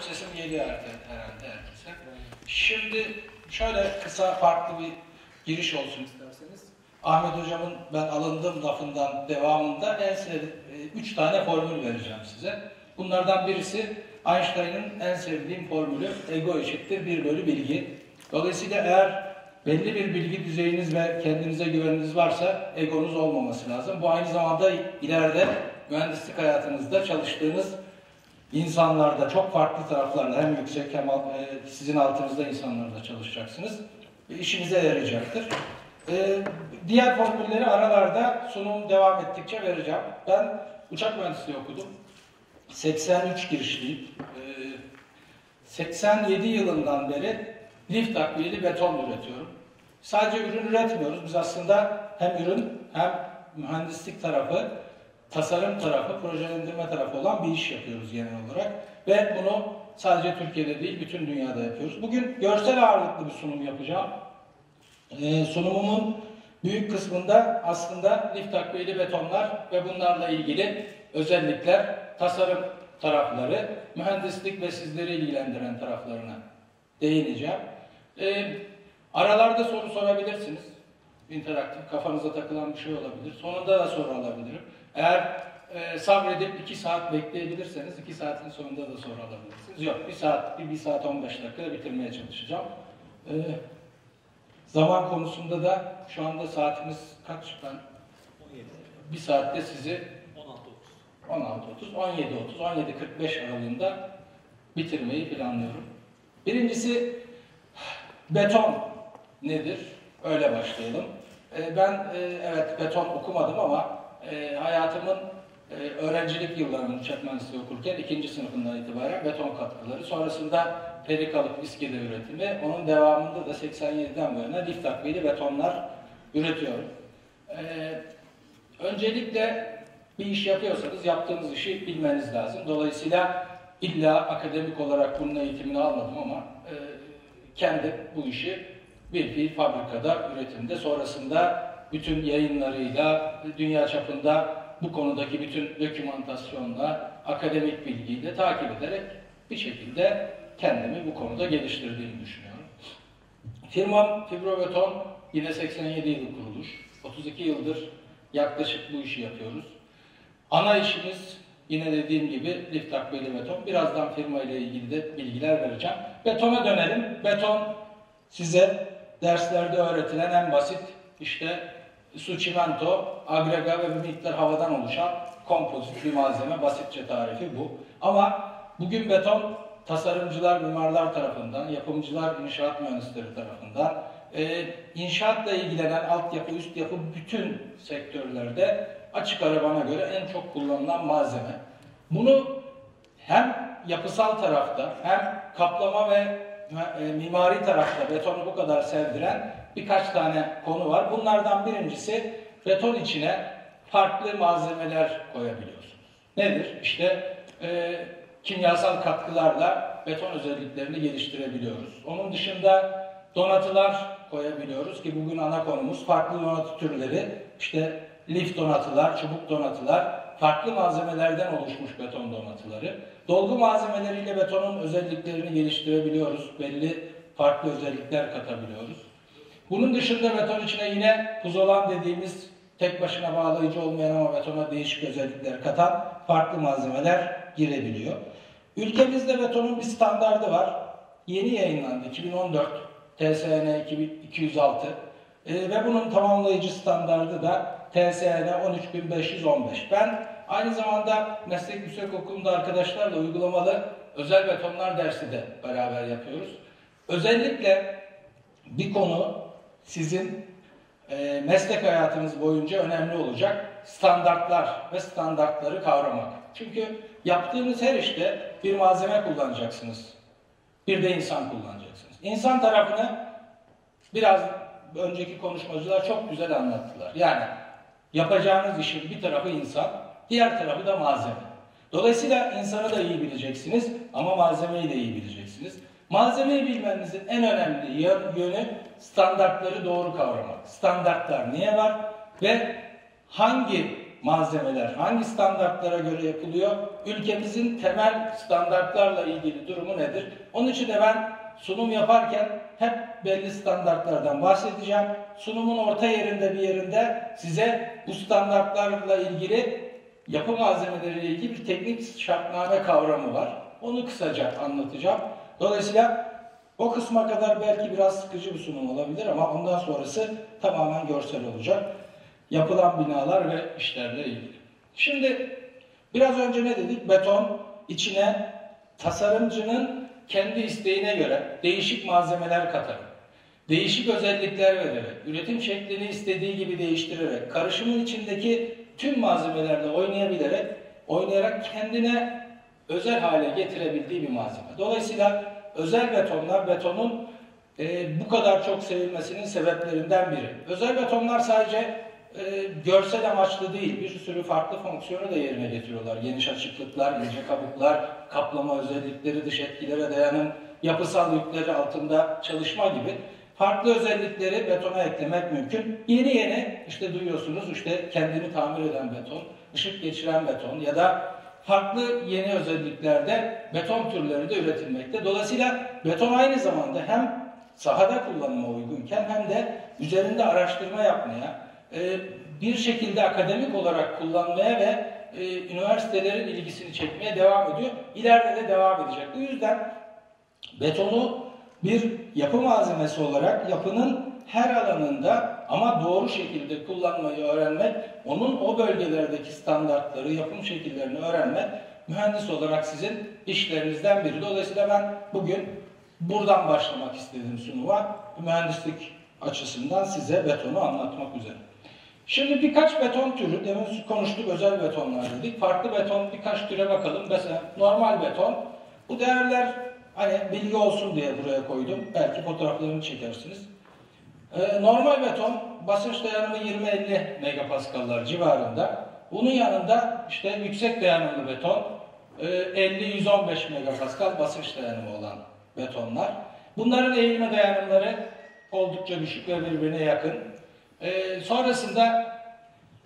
Sesim geliyor herhalde herkese. Şimdi şöyle kısa farklı bir giriş olsun isterseniz. Ahmet Hocam'ın ben alındığım lafından devamında en sevdiğim, e, üç tane formül vereceğim size. Bunlardan birisi Einstein'ın en sevdiğim formülü ego eşittir 1 bölü bilgi. Dolayısıyla eğer belli bir bilgi düzeyiniz ve kendinize güveniniz varsa egonuz olmaması lazım. Bu aynı zamanda ileride mühendislik hayatınızda çalıştığınız insanlarda çok farklı taraflarla hem yüksek hem e, sizin altınızda insanlarla çalışacaksınız. İşinize yarayacaktır. E, diğer formülleri aralarda sunum devam ettikçe vereceğim. Ben uçak mühendisliği okudum. 83 girişliyim. E, 87 yılından beri lift takviyeli beton üretiyorum. Sadece ürün üretmiyoruz. Biz aslında hem ürün hem mühendislik tarafı tasarım tarafı, projelendirme tarafı olan bir iş yapıyoruz genel olarak. Ve bunu sadece Türkiye'de değil, bütün dünyada yapıyoruz. Bugün görsel ağırlıklı bir sunum yapacağım. Ee, sunumumun büyük kısmında aslında lif takviyeli betonlar ve bunlarla ilgili özellikler, tasarım tarafları, mühendislik ve sizleri ilgilendiren taraflarına değineceğim. Ee, aralarda soru sorabilirsiniz. İnteraktif, kafanıza takılan bir şey olabilir. Sonunda da soru alabilirim. Eğer e, sabredip iki saat bekleyebilirseniz iki saatin sonunda da soru alabilirsiniz. Yok bir saat, bir, bir saat 15 dakikada bitirmeye çalışacağım. E, zaman konusunda da şu anda saatimiz kaç? Ben 17. Bir saatte sizi 16.30, 16.30, 17.30, 17.45 aralığında bitirmeyi planlıyorum. Birincisi beton nedir? Öyle başlayalım. E, ben e, evet beton okumadım ama e, hayatımın e, öğrencilik yıllarımın uçak mühendisliği okurken ikinci sınıfından itibaren beton katkıları, sonrasında perikalık iskele üretimi, onun devamında da 87'den bu yana lif takviyeli betonlar üretiyorum. E, öncelikle bir iş yapıyorsanız yaptığınız işi bilmeniz lazım. Dolayısıyla illa akademik olarak bunun eğitimini almadım ama e, kendi bu işi bir fiil fabrikada üretimde sonrasında bütün yayınlarıyla, dünya çapında bu konudaki bütün dokümantasyonla, akademik bilgiyle takip ederek bir şekilde kendimi bu konuda geliştirdiğimi düşünüyorum. Firmam Fibrobeton yine 87 yılı kuruluş. 32 yıldır yaklaşık bu işi yapıyoruz. Ana işimiz yine dediğim gibi lift takviyeli beton. Birazdan firma ile ilgili de bilgiler vereceğim. Betona dönelim. Beton size derslerde öğretilen en basit işte su çimento, agrega ve bir miktar havadan oluşan kompozit bir malzeme. Basitçe tarifi bu. Ama bugün beton tasarımcılar, mimarlar tarafından, yapımcılar, inşaat mühendisleri tarafından, e, inşaatla ilgilenen altyapı, üst yapı bütün sektörlerde açık ara bana göre en çok kullanılan malzeme. Bunu hem yapısal tarafta hem kaplama ve e, mimari tarafta betonu bu kadar sevdiren birkaç tane konu var. Bunlardan birincisi beton içine farklı malzemeler koyabiliyorsunuz. Nedir? İşte e, kimyasal katkılarla beton özelliklerini geliştirebiliyoruz. Onun dışında donatılar koyabiliyoruz ki bugün ana konumuz farklı donatı türleri. İşte lif donatılar, çubuk donatılar, farklı malzemelerden oluşmuş beton donatıları. Dolgu malzemeleriyle betonun özelliklerini geliştirebiliyoruz. Belli farklı özellikler katabiliyoruz. Bunun dışında beton içine yine puzolan dediğimiz tek başına bağlayıcı olmayan ama betona değişik özellikler katan farklı malzemeler girebiliyor. Ülkemizde betonun bir standardı var. Yeni yayınlandı 2014 TSN 206 e, ve bunun tamamlayıcı standardı da TSN 13515. Ben aynı zamanda meslek yüksek okulunda arkadaşlarla uygulamalı özel betonlar dersi de beraber yapıyoruz. Özellikle bir konu sizin e, meslek hayatınız boyunca önemli olacak standartlar ve standartları kavramak. Çünkü yaptığınız her işte bir malzeme kullanacaksınız. Bir de insan kullanacaksınız. İnsan tarafını biraz önceki konuşmacılar çok güzel anlattılar. Yani yapacağınız işin bir tarafı insan, diğer tarafı da malzeme. Dolayısıyla insanı da iyi bileceksiniz ama malzemeyi de iyi bileceksiniz. Malzemeyi bilmenizin en önemli yönü standartları doğru kavramak. Standartlar niye var ve hangi malzemeler hangi standartlara göre yapılıyor? Ülkemizin temel standartlarla ilgili durumu nedir? Onun için de ben sunum yaparken hep belli standartlardan bahsedeceğim. Sunumun orta yerinde bir yerinde size bu standartlarla ilgili yapı malzemeleriyle ilgili bir teknik şartname kavramı var. Onu kısaca anlatacağım. Dolayısıyla o kısma kadar belki biraz sıkıcı bir sunum olabilir ama ondan sonrası tamamen görsel olacak. Yapılan binalar ve işlerle ilgili. Şimdi biraz önce ne dedik? Beton içine tasarımcının kendi isteğine göre değişik malzemeler katarak, değişik özellikler vererek, üretim şeklini istediği gibi değiştirerek, karışımın içindeki tüm malzemelerle oynayabilerek, oynayarak kendine özel hale getirebildiği bir malzeme. Dolayısıyla özel betonlar betonun e, bu kadar çok sevilmesinin sebeplerinden biri. Özel betonlar sadece e, görsel amaçlı değil, bir sürü farklı fonksiyonu da yerine getiriyorlar. Geniş açıklıklar, ince kabuklar, kaplama özellikleri, dış etkilere dayanım, yapısal yükleri altında çalışma gibi farklı özellikleri betona eklemek mümkün. Yeni yeni işte duyuyorsunuz işte kendini tamir eden beton, ışık geçiren beton ya da farklı yeni özelliklerde beton türleri de üretilmekte. Dolayısıyla beton aynı zamanda hem sahada kullanıma uygunken hem de üzerinde araştırma yapmaya, e, bir şekilde akademik olarak kullanmaya ve e, üniversitelerin ilgisini çekmeye devam ediyor. İleride de devam edecek. Bu yüzden betonu bir yapı malzemesi olarak yapının her alanında ama doğru şekilde kullanmayı öğrenmek, onun o bölgelerdeki standartları, yapım şekillerini öğrenmek mühendis olarak sizin işlerinizden biri. Dolayısıyla ben bugün buradan başlamak istedim sunuma. Mühendislik açısından size betonu anlatmak üzere. Şimdi birkaç beton türü, demin konuştuk özel betonlar dedik. Farklı beton birkaç türe bakalım. Mesela normal beton. Bu değerler hani bilgi olsun diye buraya koydum. Belki fotoğraflarını çekersiniz. Ee, normal beton basınç dayanımı 20-50 megapaskallar civarında. Bunun yanında işte yüksek dayanımlı beton 50-115 e, megapaskal basınç dayanımı olan betonlar. Bunların eğilme dayanımları oldukça düşük ve birbirine yakın. Ee, sonrasında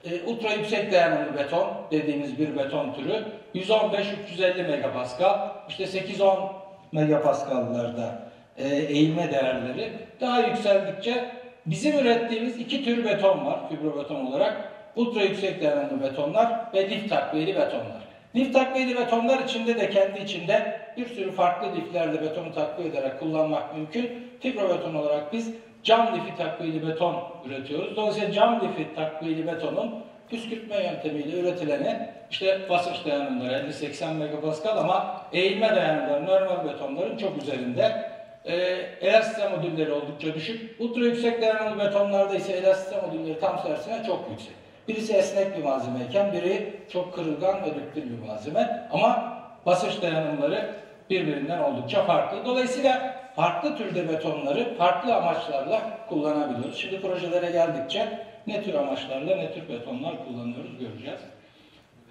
e, ultra yüksek dayanımlı beton dediğimiz bir beton türü 115-350 megapaskal, işte 8-10 megapaskallarda e, eğilme değerleri daha yükseldikçe bizim ürettiğimiz iki tür beton var fibrobeton olarak. Ultra yüksek dayanımlı betonlar ve lif takviyeli betonlar. Lif takviyeli betonlar içinde de kendi içinde bir sürü farklı liflerle betonu takviye ederek kullanmak mümkün. Fibrobeton olarak biz cam lifi takviyeli beton üretiyoruz. Dolayısıyla cam lifi takviyeli betonun püskürtme yöntemiyle üretileni işte basınç dayanımları 50-80 megapascal ama eğilme dayanımları normal betonların çok üzerinde. E, elastisite modülleri oldukça düşük. Ultra yüksek dayanımlı betonlarda ise elastisite modülleri tam tersine çok yüksek. Birisi esnek bir malzemeyken biri çok kırılgan ve döktür bir malzeme. Ama basınç dayanımları birbirinden oldukça farklı. Dolayısıyla farklı türde betonları farklı amaçlarla kullanabiliyoruz. Şimdi projelere geldikçe ne tür amaçlarla ne tür betonlar kullanıyoruz göreceğiz.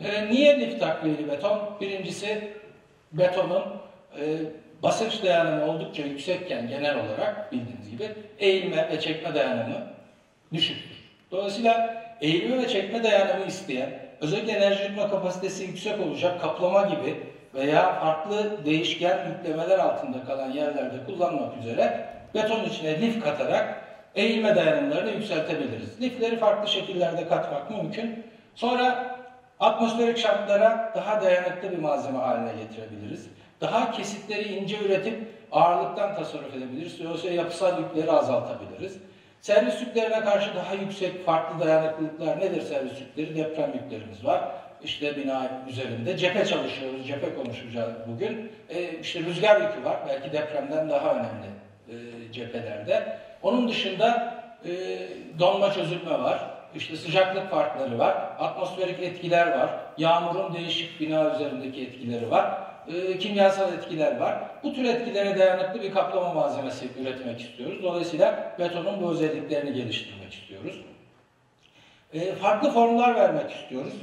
E, niye lif takviyeli beton? Birincisi betonun e, basınç dayanımı oldukça yüksekken genel olarak bildiğiniz gibi eğilme ve çekme dayanımı düşüktür. Dolayısıyla eğilme ve çekme dayanımı isteyen, özellikle enerji yutma kapasitesi yüksek olacak kaplama gibi veya farklı değişken yüklemeler altında kalan yerlerde kullanmak üzere beton içine lif katarak eğilme dayanımlarını yükseltebiliriz. Lifleri farklı şekillerde katmak mümkün. Sonra atmosferik şartlara daha dayanıklı bir malzeme haline getirebiliriz. Daha kesitleri ince üretip ağırlıktan tasarruf edebiliriz. Dolayısıyla yapısal yükleri azaltabiliriz. Servis yüklerine karşı daha yüksek farklı dayanıklılıklar nedir servis yükleri? Deprem yüklerimiz var. İşte bina üzerinde cephe çalışıyoruz, cephe konuşacağız bugün. E, işte rüzgar yükü var, belki depremden daha önemli e, cephelerde. Onun dışında e, donma çözülme var, işte sıcaklık farkları var, atmosferik etkiler var, yağmurun değişik bina üzerindeki etkileri var, e, kimyasal etkiler var. Bu tür etkilere dayanıklı bir kaplama malzemesi üretmek istiyoruz. Dolayısıyla betonun bu özelliklerini geliştirmek istiyoruz. E, farklı formlar vermek istiyoruz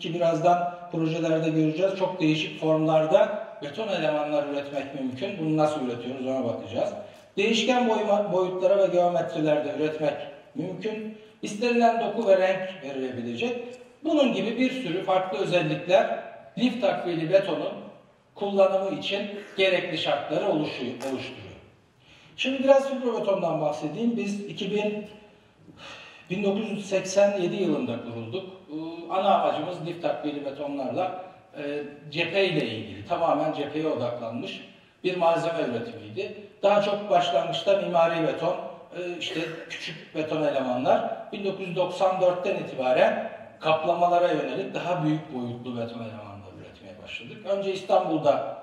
ki birazdan projelerde göreceğiz. Çok değişik formlarda beton elemanlar üretmek mümkün. Bunu nasıl üretiyoruz ona bakacağız. Değişken boyutlara ve geometrilerde üretmek mümkün. İstenilen doku ve renk verilebilecek. Bunun gibi bir sürü farklı özellikler lif takviyeli betonun kullanımı için gerekli şartları oluşuyor, oluşturuyor. Şimdi biraz fibrobetondan bahsedeyim. Biz 2000 1987 yılında kurulduk. Ana amacımız lif takviyeli betonlarla e, cephe ile ilgili, tamamen cepheye odaklanmış bir malzeme üretimiydi. Daha çok başlangıçta mimari beton, işte küçük beton elemanlar 1994'ten itibaren kaplamalara yönelik daha büyük boyutlu beton elemanlar üretmeye başladık. Önce İstanbul'da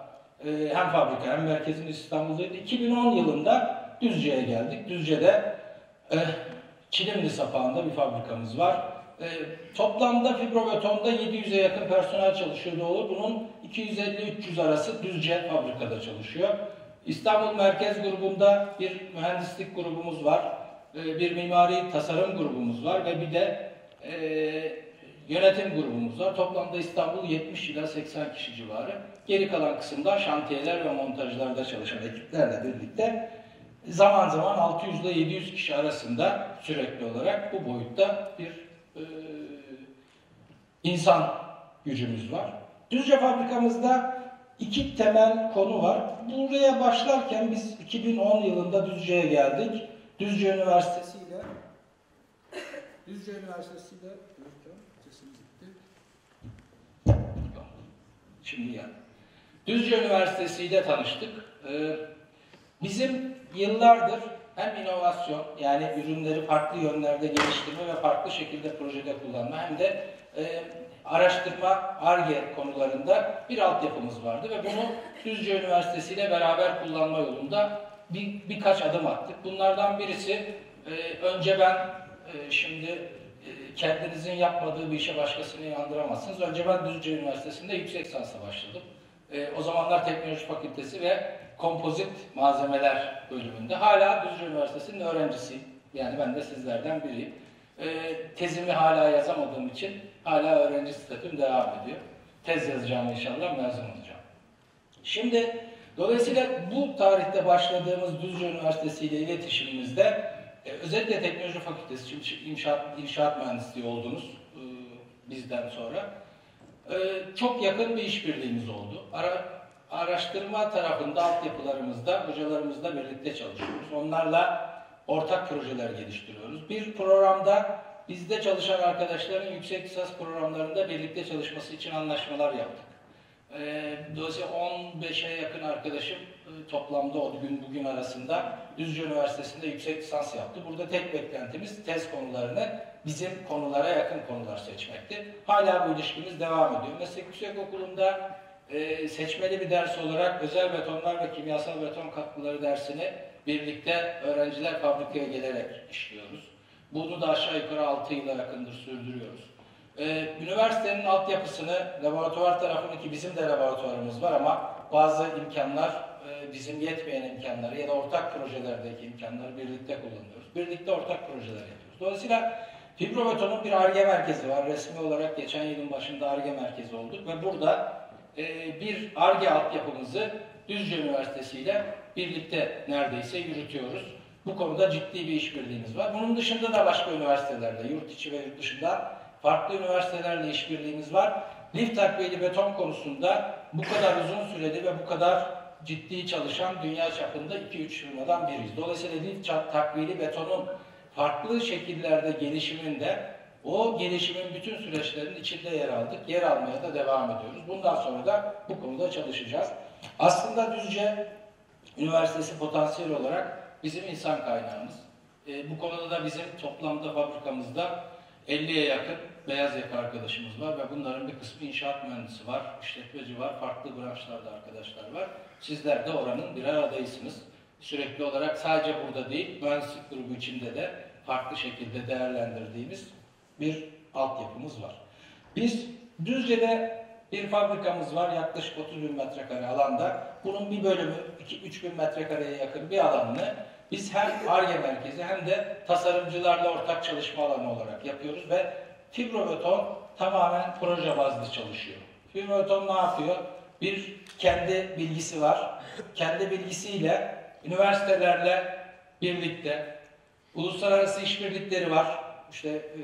e, hem fabrika hem merkezin İstanbul'daydı. 2010 yılında Düzce'ye geldik. Düzce'de e, Çilimli sapağında bir fabrikamız var. E, toplamda fibrobetonda 700'e yakın personel çalışıyor olur. Bunun 250-300 arası Düzce fabrikada çalışıyor. İstanbul Merkez grubunda bir mühendislik grubumuz var. E, bir mimari tasarım grubumuz var ve bir de e, yönetim grubumuz var. Toplamda İstanbul 70 ila 80 kişi civarı. Geri kalan kısımda şantiyeler ve montajlarda çalışan ekiplerle birlikte zaman zaman 600 ile 700 kişi arasında sürekli olarak bu boyutta bir e, insan gücümüz var. Düzce fabrikamızda iki temel konu var. Buraya başlarken biz 2010 yılında Düzce'ye geldik. Düzce Üniversitesi ile Düzce Üniversitesi ile Şimdi yani. Düzce Üniversitesi ile tanıştık. Ee, bizim yıllardır hem inovasyon yani ürünleri farklı yönlerde geliştirme ve farklı şekilde projede kullanma hem de e, araştırma, ARGE konularında bir altyapımız vardı ve bunu Düzce Üniversitesi ile beraber kullanma yolunda bir, birkaç adım attık. Bunlardan birisi e, önce ben e, şimdi e, kendinizin yapmadığı bir işe başkasını inandıramazsınız. Önce ben Düzce Üniversitesi'nde yüksek lisansa başladım. E, o zamanlar Teknoloji Fakültesi ve Kompozit Malzemeler bölümünde. Hala Düzce Üniversitesi'nin öğrencisiyim. Yani ben de sizlerden biriyim. E, tezimi hala yazamadığım için hala öğrenci statüm devam ediyor. Tez yazacağım inşallah, mezun olacağım. Şimdi dolayısıyla bu tarihte başladığımız Düzce Üniversitesi ile iletişimimizde e, özellikle Teknoloji Fakültesi, çünkü inşaat, inşaat mühendisliği oldunuz e, bizden sonra. E, çok yakın bir işbirliğimiz oldu. Ara, araştırma tarafında, altyapılarımızda, hocalarımızla birlikte çalışıyoruz. Onlarla ortak projeler geliştiriyoruz. Bir programda bizde çalışan arkadaşların yüksek lisans programlarında birlikte çalışması için anlaşmalar yaptık. Ee, dolayısıyla 15'e yakın arkadaşım e, toplamda o gün bugün arasında Düzce Üniversitesi'nde yüksek lisans yaptı. Burada tek beklentimiz tez konularını bizim konulara yakın konular seçmekti. Hala bu ilişkimiz devam ediyor. Meslek Yüksek Okulu'nda e, seçmeli bir ders olarak özel betonlar ve kimyasal beton katkıları dersini birlikte öğrenciler fabrikaya gelerek işliyoruz. Bunu da aşağı yukarı 6 yıla yakındır sürdürüyoruz. Ee, üniversitenin altyapısını, laboratuvar tarafını ki bizim de laboratuvarımız var ama bazı imkanlar e, bizim yetmeyen imkanları ya da ortak projelerdeki imkanları birlikte kullanıyoruz. Birlikte ortak projeler yapıyoruz. Dolayısıyla Fibrobeton'un bir ARGE merkezi var. Resmi olarak geçen yılın başında ARGE merkezi olduk ve burada e, bir ARGE altyapımızı Düzce Üniversitesi ile birlikte neredeyse yürütüyoruz. Bu konuda ciddi bir işbirliğimiz var. Bunun dışında da başka üniversitelerle, yurt içi ve yurt dışında farklı üniversitelerle işbirliğimiz var. Lif takviyeli beton konusunda bu kadar uzun süreli ve bu kadar ciddi çalışan dünya çapında 2-3 firmadan biriyiz. Dolayısıyla lif takviyeli betonun farklı şekillerde gelişiminde o gelişimin bütün süreçlerinin içinde yer aldık. Yer almaya da devam ediyoruz. Bundan sonra da bu konuda çalışacağız. Aslında Düzce Üniversitesi potansiyel olarak bizim insan kaynağımız. E, bu konuda da bizim toplamda fabrikamızda 50'ye yakın beyaz yaka arkadaşımız var ve bunların bir kısmı inşaat mühendisi var, işletmeci var, farklı branşlarda arkadaşlar var. Sizler de oranın birer adayısınız. Sürekli olarak sadece burada değil, mühendislik grubu içinde de farklı şekilde değerlendirdiğimiz bir altyapımız var. Biz Düzce'de bir fabrikamız var yaklaşık 30 bin metrekare alanda. Bunun bir bölümü 2-3 bin metrekareye yakın bir alanını biz hem ARGE merkezi hem de tasarımcılarla ortak çalışma alanı olarak yapıyoruz ve fibrobeton tamamen proje bazlı çalışıyor. Fibrobeton ne yapıyor? Bir kendi bilgisi var. Kendi bilgisiyle üniversitelerle birlikte uluslararası işbirlikleri var. İşte e,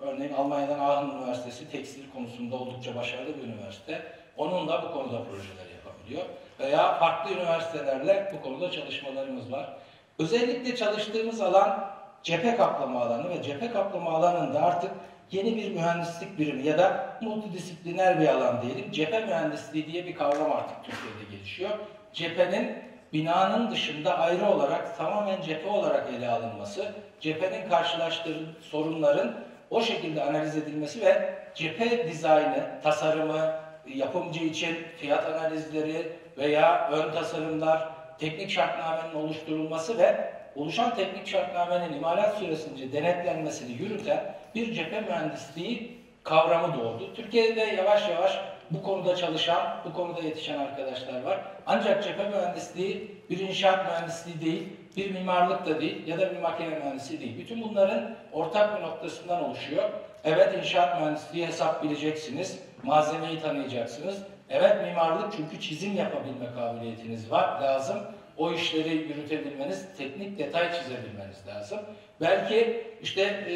Örneğin Almanya'dan Aachen Üniversitesi tekstil konusunda oldukça başarılı bir üniversite. Onunla bu konuda projeler yapabiliyor. Veya farklı üniversitelerle bu konuda çalışmalarımız var. Özellikle çalıştığımız alan cephe kaplama alanı ve cephe kaplama alanında artık yeni bir mühendislik birimi ya da multidisipliner bir alan diyelim. Cephe mühendisliği diye bir kavram artık Türkiye'de gelişiyor. Cephenin binanın dışında ayrı olarak tamamen cephe olarak ele alınması, cephenin karşılaştığı sorunların o şekilde analiz edilmesi ve cephe dizaynı, tasarımı, yapımcı için fiyat analizleri veya ön tasarımlar, teknik şartnamenin oluşturulması ve oluşan teknik şartnamenin imalat süresince denetlenmesini yürüten bir cephe mühendisliği kavramı doğdu. Türkiye'de yavaş yavaş bu konuda çalışan, bu konuda yetişen arkadaşlar var. Ancak cephe mühendisliği bir inşaat mühendisliği değil, bir mimarlık da değil ya da bir makine mühendisliği değil. Bütün bunların ortak bir noktasından oluşuyor. Evet inşaat mühendisliği hesap bileceksiniz, malzemeyi tanıyacaksınız. Evet mimarlık çünkü çizim yapabilme kabiliyetiniz var, lazım. O işleri yürütebilmeniz, teknik detay çizebilmeniz lazım. Belki işte e,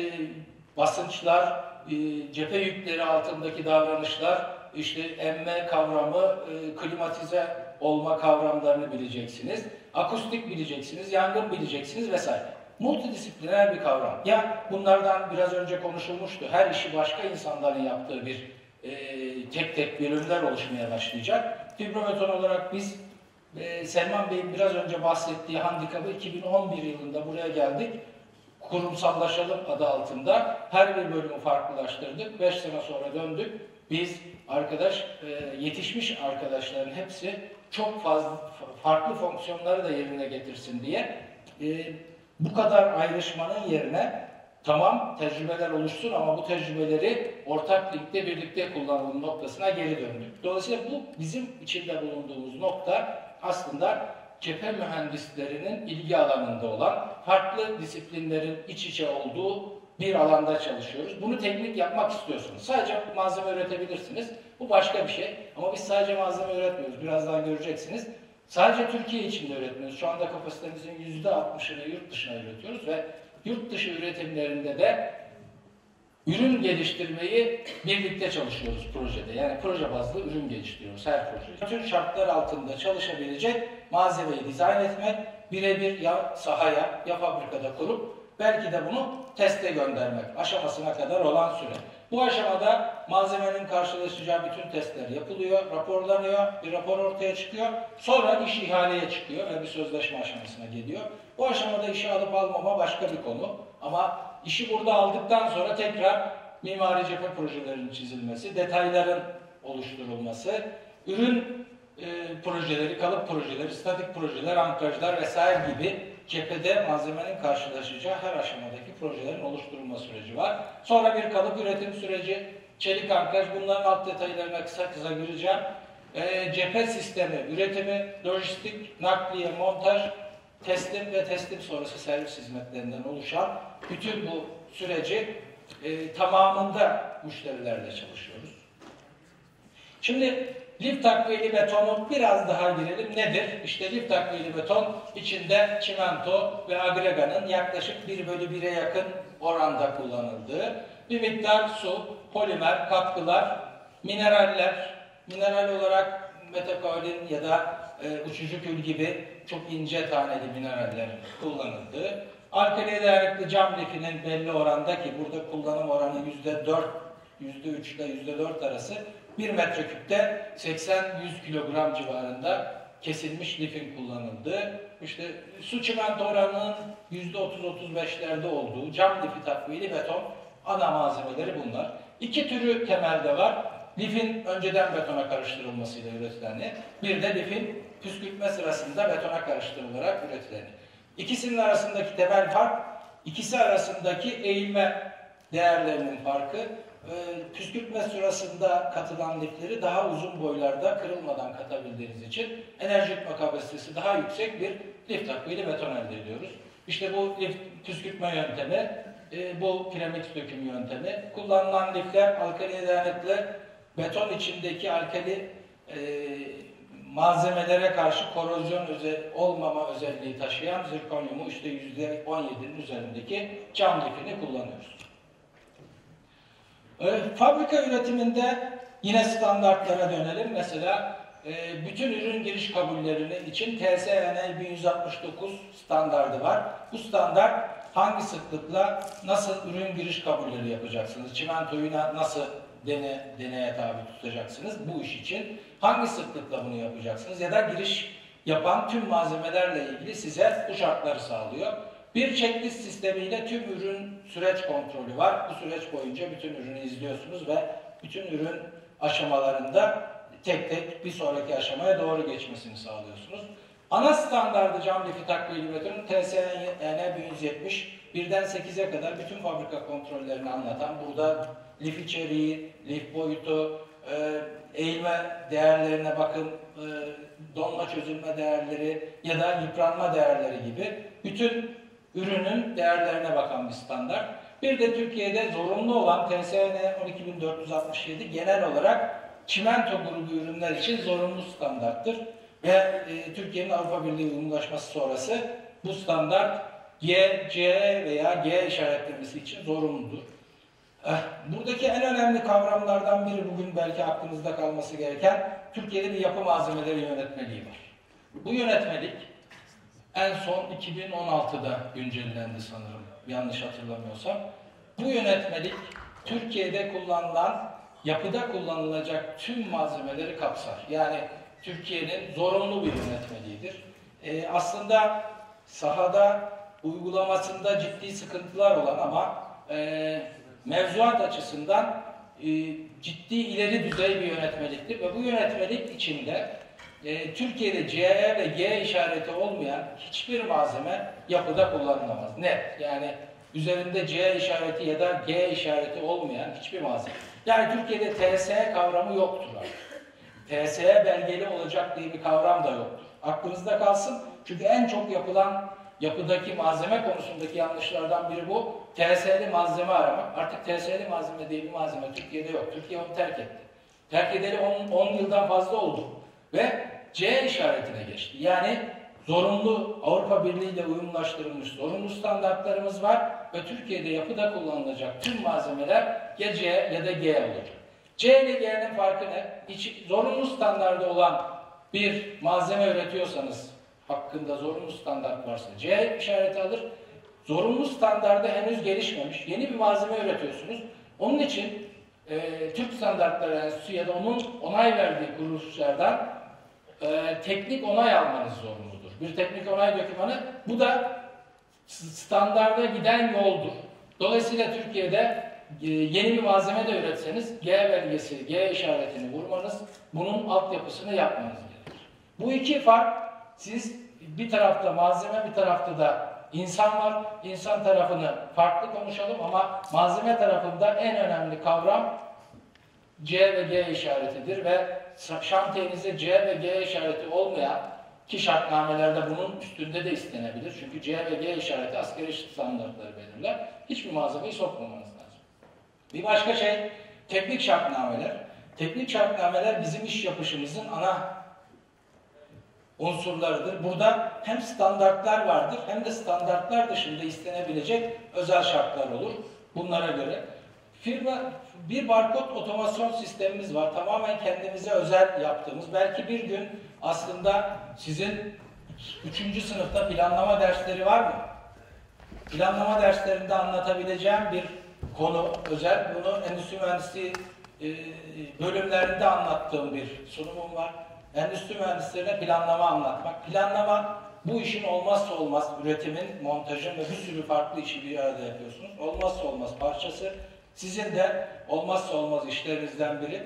basınçlar, e, cephe yükleri altındaki davranışlar, işte emme kavramı, e, klimatize olma kavramlarını bileceksiniz. Akustik bileceksiniz, yangın bileceksiniz vesaire. Multidisipliner bir kavram. Ya bunlardan biraz önce konuşulmuştu. Her işi başka insanların yaptığı bir e, tek tek bölümler oluşmaya başlayacak. Fibrometon olarak biz e, Selman Bey'in biraz önce bahsettiği handikabı 2011 yılında buraya geldik. Kurumsallaşalım adı altında her bir bölümü farklılaştırdık. 5 sene sonra döndük. Biz arkadaş e, yetişmiş arkadaşların hepsi çok fazla farklı fonksiyonları da yerine getirsin diye e, bu kadar ayrışmanın yerine tamam tecrübeler oluşsun ama bu tecrübeleri ortak ligde birlikte kullanalım noktasına geri döndük. Dolayısıyla bu bizim içinde bulunduğumuz nokta aslında cephe mühendislerinin ilgi alanında olan farklı disiplinlerin iç içe olduğu bir alanda çalışıyoruz. Bunu teknik yapmak istiyorsunuz. Sadece malzeme üretebilirsiniz. Bu başka bir şey. Ama biz sadece malzeme üretmiyoruz. Birazdan göreceksiniz. Sadece Türkiye içinde üretmiyoruz. Şu anda kapasitemizin yüzde 60'ını yurt dışına üretiyoruz ve yurt dışı üretimlerinde de ürün geliştirmeyi birlikte çalışıyoruz projede. Yani proje bazlı ürün geliştiriyoruz her projede. Bütün şartlar altında çalışabilecek malzemeyi dizayn etmek, birebir ya sahaya ya fabrikada kurup belki de bunu teste göndermek aşamasına kadar olan süre. Bu aşamada malzemenin karşılaşacağı bütün testler yapılıyor, raporlanıyor, bir rapor ortaya çıkıyor. Sonra iş ihaleye çıkıyor ve bir sözleşme aşamasına geliyor. Bu aşamada işi alıp almama başka bir konu. Ama işi burada aldıktan sonra tekrar mimari cephe projelerinin çizilmesi, detayların oluşturulması, ürün e, projeleri, kalıp projeleri, statik projeler, ankrajlar vesaire gibi cephede malzemenin karşılaşacağı her aşamadaki projelerin oluşturulma süreci var. Sonra bir kalıp üretim süreci, çelik ankraj, bunların alt detaylarına kısa kısa gireceğim. E, cephe sistemi, üretimi, lojistik, nakliye, montaj, teslim ve teslim sonrası servis hizmetlerinden oluşan bütün bu süreci e, tamamında müşterilerle çalışıyoruz. Şimdi Lif takviyeli betonu biraz daha girelim. Nedir? İşte lif takviyeli beton içinde çimento ve agreganın yaklaşık 1 bölü 1'e yakın oranda kullanıldığı bir miktar su, polimer, katkılar, mineraller, mineral olarak metakaolin ya da e, uçucu kül gibi çok ince taneli mineraller kullanıldığı, alkali dayanıklı cam lifinin belli oranda ki burada kullanım oranı %4, %3 ile %4 arası 1 metreküpte 80-100 kilogram civarında kesilmiş lifin kullanıldığı, işte su çimento oranının %30-35'lerde olduğu cam lifi takviyeli beton ana malzemeleri bunlar. İki türü temelde var. Lifin önceden betona karıştırılmasıyla üretileni, bir de lifin püskürtme sırasında betona karıştırılarak üretileni. İkisinin arasındaki temel fark, ikisi arasındaki eğilme değerlerinin farkı püskürtme sırasında katılan lifleri daha uzun boylarda kırılmadan katabildiğiniz için enerji kapasitesi daha yüksek bir lif takviyeli beton elde ediyoruz. İşte bu lif püskürtme yöntemi, e, bu piramit döküm yöntemi. Kullanılan lifler alkali dayanıklı beton içindeki alkali e, malzemelere karşı korozyon olmama özelliği taşıyan zirkonyumu işte %17'nin üzerindeki cam lifini kullanıyoruz. E, fabrika üretiminde yine standartlara dönelim. Mesela e, bütün ürün giriş kabullerini için TSN 1169 standardı var. Bu standart hangi sıklıkla nasıl ürün giriş kabulleri yapacaksınız? Çimentoyu nasıl dene, deneye tabi tutacaksınız bu iş için? Hangi sıklıkla bunu yapacaksınız? Ya da giriş yapan tüm malzemelerle ilgili size bu şartları sağlıyor. Bir checklist sistemiyle tüm ürün süreç kontrolü var. Bu süreç boyunca bütün ürünü izliyorsunuz ve bütün ürün aşamalarında tek tek bir sonraki aşamaya doğru geçmesini sağlıyorsunuz. Ana standardı cam lifi takviye üretim TSN 1170 birden 8'e kadar bütün fabrika kontrollerini anlatan burada lif içeriği, lif boyutu, e, eğilme değerlerine bakın, e, donma çözülme değerleri ya da yıpranma değerleri gibi bütün ürünün değerlerine bakan bir standart. Bir de Türkiye'de zorunlu olan TSN 12467 genel olarak çimento grubu ürünler için zorunlu standarttır. Ve e, Türkiye'nin Avrupa Birliği uyumlaşması sonrası bu standart G, C veya G işaretlemesi için zorunludur. Eh, buradaki en önemli kavramlardan biri bugün belki aklınızda kalması gereken Türkiye'de bir yapı malzemeleri yönetmeliği var. Bu yönetmelik en son 2016'da güncellendi sanırım yanlış hatırlamıyorsam. Bu yönetmelik Türkiye'de kullanılan, yapıda kullanılacak tüm malzemeleri kapsar. Yani Türkiye'nin zorunlu bir yönetmeliğidir. Ee, aslında sahada uygulamasında ciddi sıkıntılar olan ama e, mevzuat açısından e, ciddi ileri düzey bir yönetmeliktir ve bu yönetmelik içinde e, Türkiye'de CE ve G işareti olmayan hiçbir malzeme yapıda kullanılamaz. Net. Yani üzerinde C işareti ya da G işareti olmayan hiçbir malzeme. Yani Türkiye'de TSE kavramı yoktur. TSE belgeli olacak diye bir kavram da yoktur. Aklınızda kalsın. Çünkü en çok yapılan yapıdaki malzeme konusundaki yanlışlardan biri bu. TSE'li malzeme aramak. Artık TSE'li malzeme diye bir malzeme Türkiye'de yok. Türkiye onu terk etti. Terk edeli 10 yıldan fazla oldu. Ve C işaretine geçti. Yani zorunlu Avrupa Birliği ile uyumlaştırılmış zorunlu standartlarımız var ve Türkiye'de yapıda kullanılacak tüm malzemeler ya C ya da G olacak. C ile G'nin farkı ne? Hiç, zorunlu standardı olan bir malzeme üretiyorsanız hakkında zorunlu standart varsa C işareti alır. Zorunlu standardı henüz gelişmemiş. Yeni bir malzeme üretiyorsunuz. Onun için e, Türk Standartları Enstitüsü ya da onun onay verdiği kuruluşlardan e, teknik onay almanız zorunludur. Bir teknik onay dokümanı. Bu da standarda giden yoldur. Dolayısıyla Türkiye'de e, yeni bir malzeme de üretseniz G belgesi, G işaretini vurmanız, bunun altyapısını yapmanız gerekir. Bu iki fark siz bir tarafta malzeme, bir tarafta da insan var. İnsan tarafını farklı konuşalım ama malzeme tarafında en önemli kavram C ve G işaretidir ve şantiyenizde C ve G işareti olmayan ki şartnamelerde bunun üstünde de istenebilir. Çünkü C ve G işareti askeri standartları belirler. Hiçbir malzemeyi sokmamanız lazım. Bir başka şey teknik şartnameler. Teknik şartnameler bizim iş yapışımızın ana unsurlarıdır. Burada hem standartlar vardır hem de standartlar dışında istenebilecek özel şartlar olur. Bunlara göre firma bir barkod otomasyon sistemimiz var. Tamamen kendimize özel yaptığımız. Belki bir gün aslında sizin üçüncü sınıfta planlama dersleri var mı? Planlama derslerinde anlatabileceğim bir konu özel. Bunu endüstri mühendisliği e, bölümlerinde anlattığım bir sunumum var. Endüstri mühendislerine planlama anlatmak. Planlama bu işin olmazsa olmaz üretimin, montajın ve bir sürü farklı işi bir arada yapıyorsunuz. Olmazsa olmaz parçası. Sizin de olmazsa olmaz işlerinizden biri.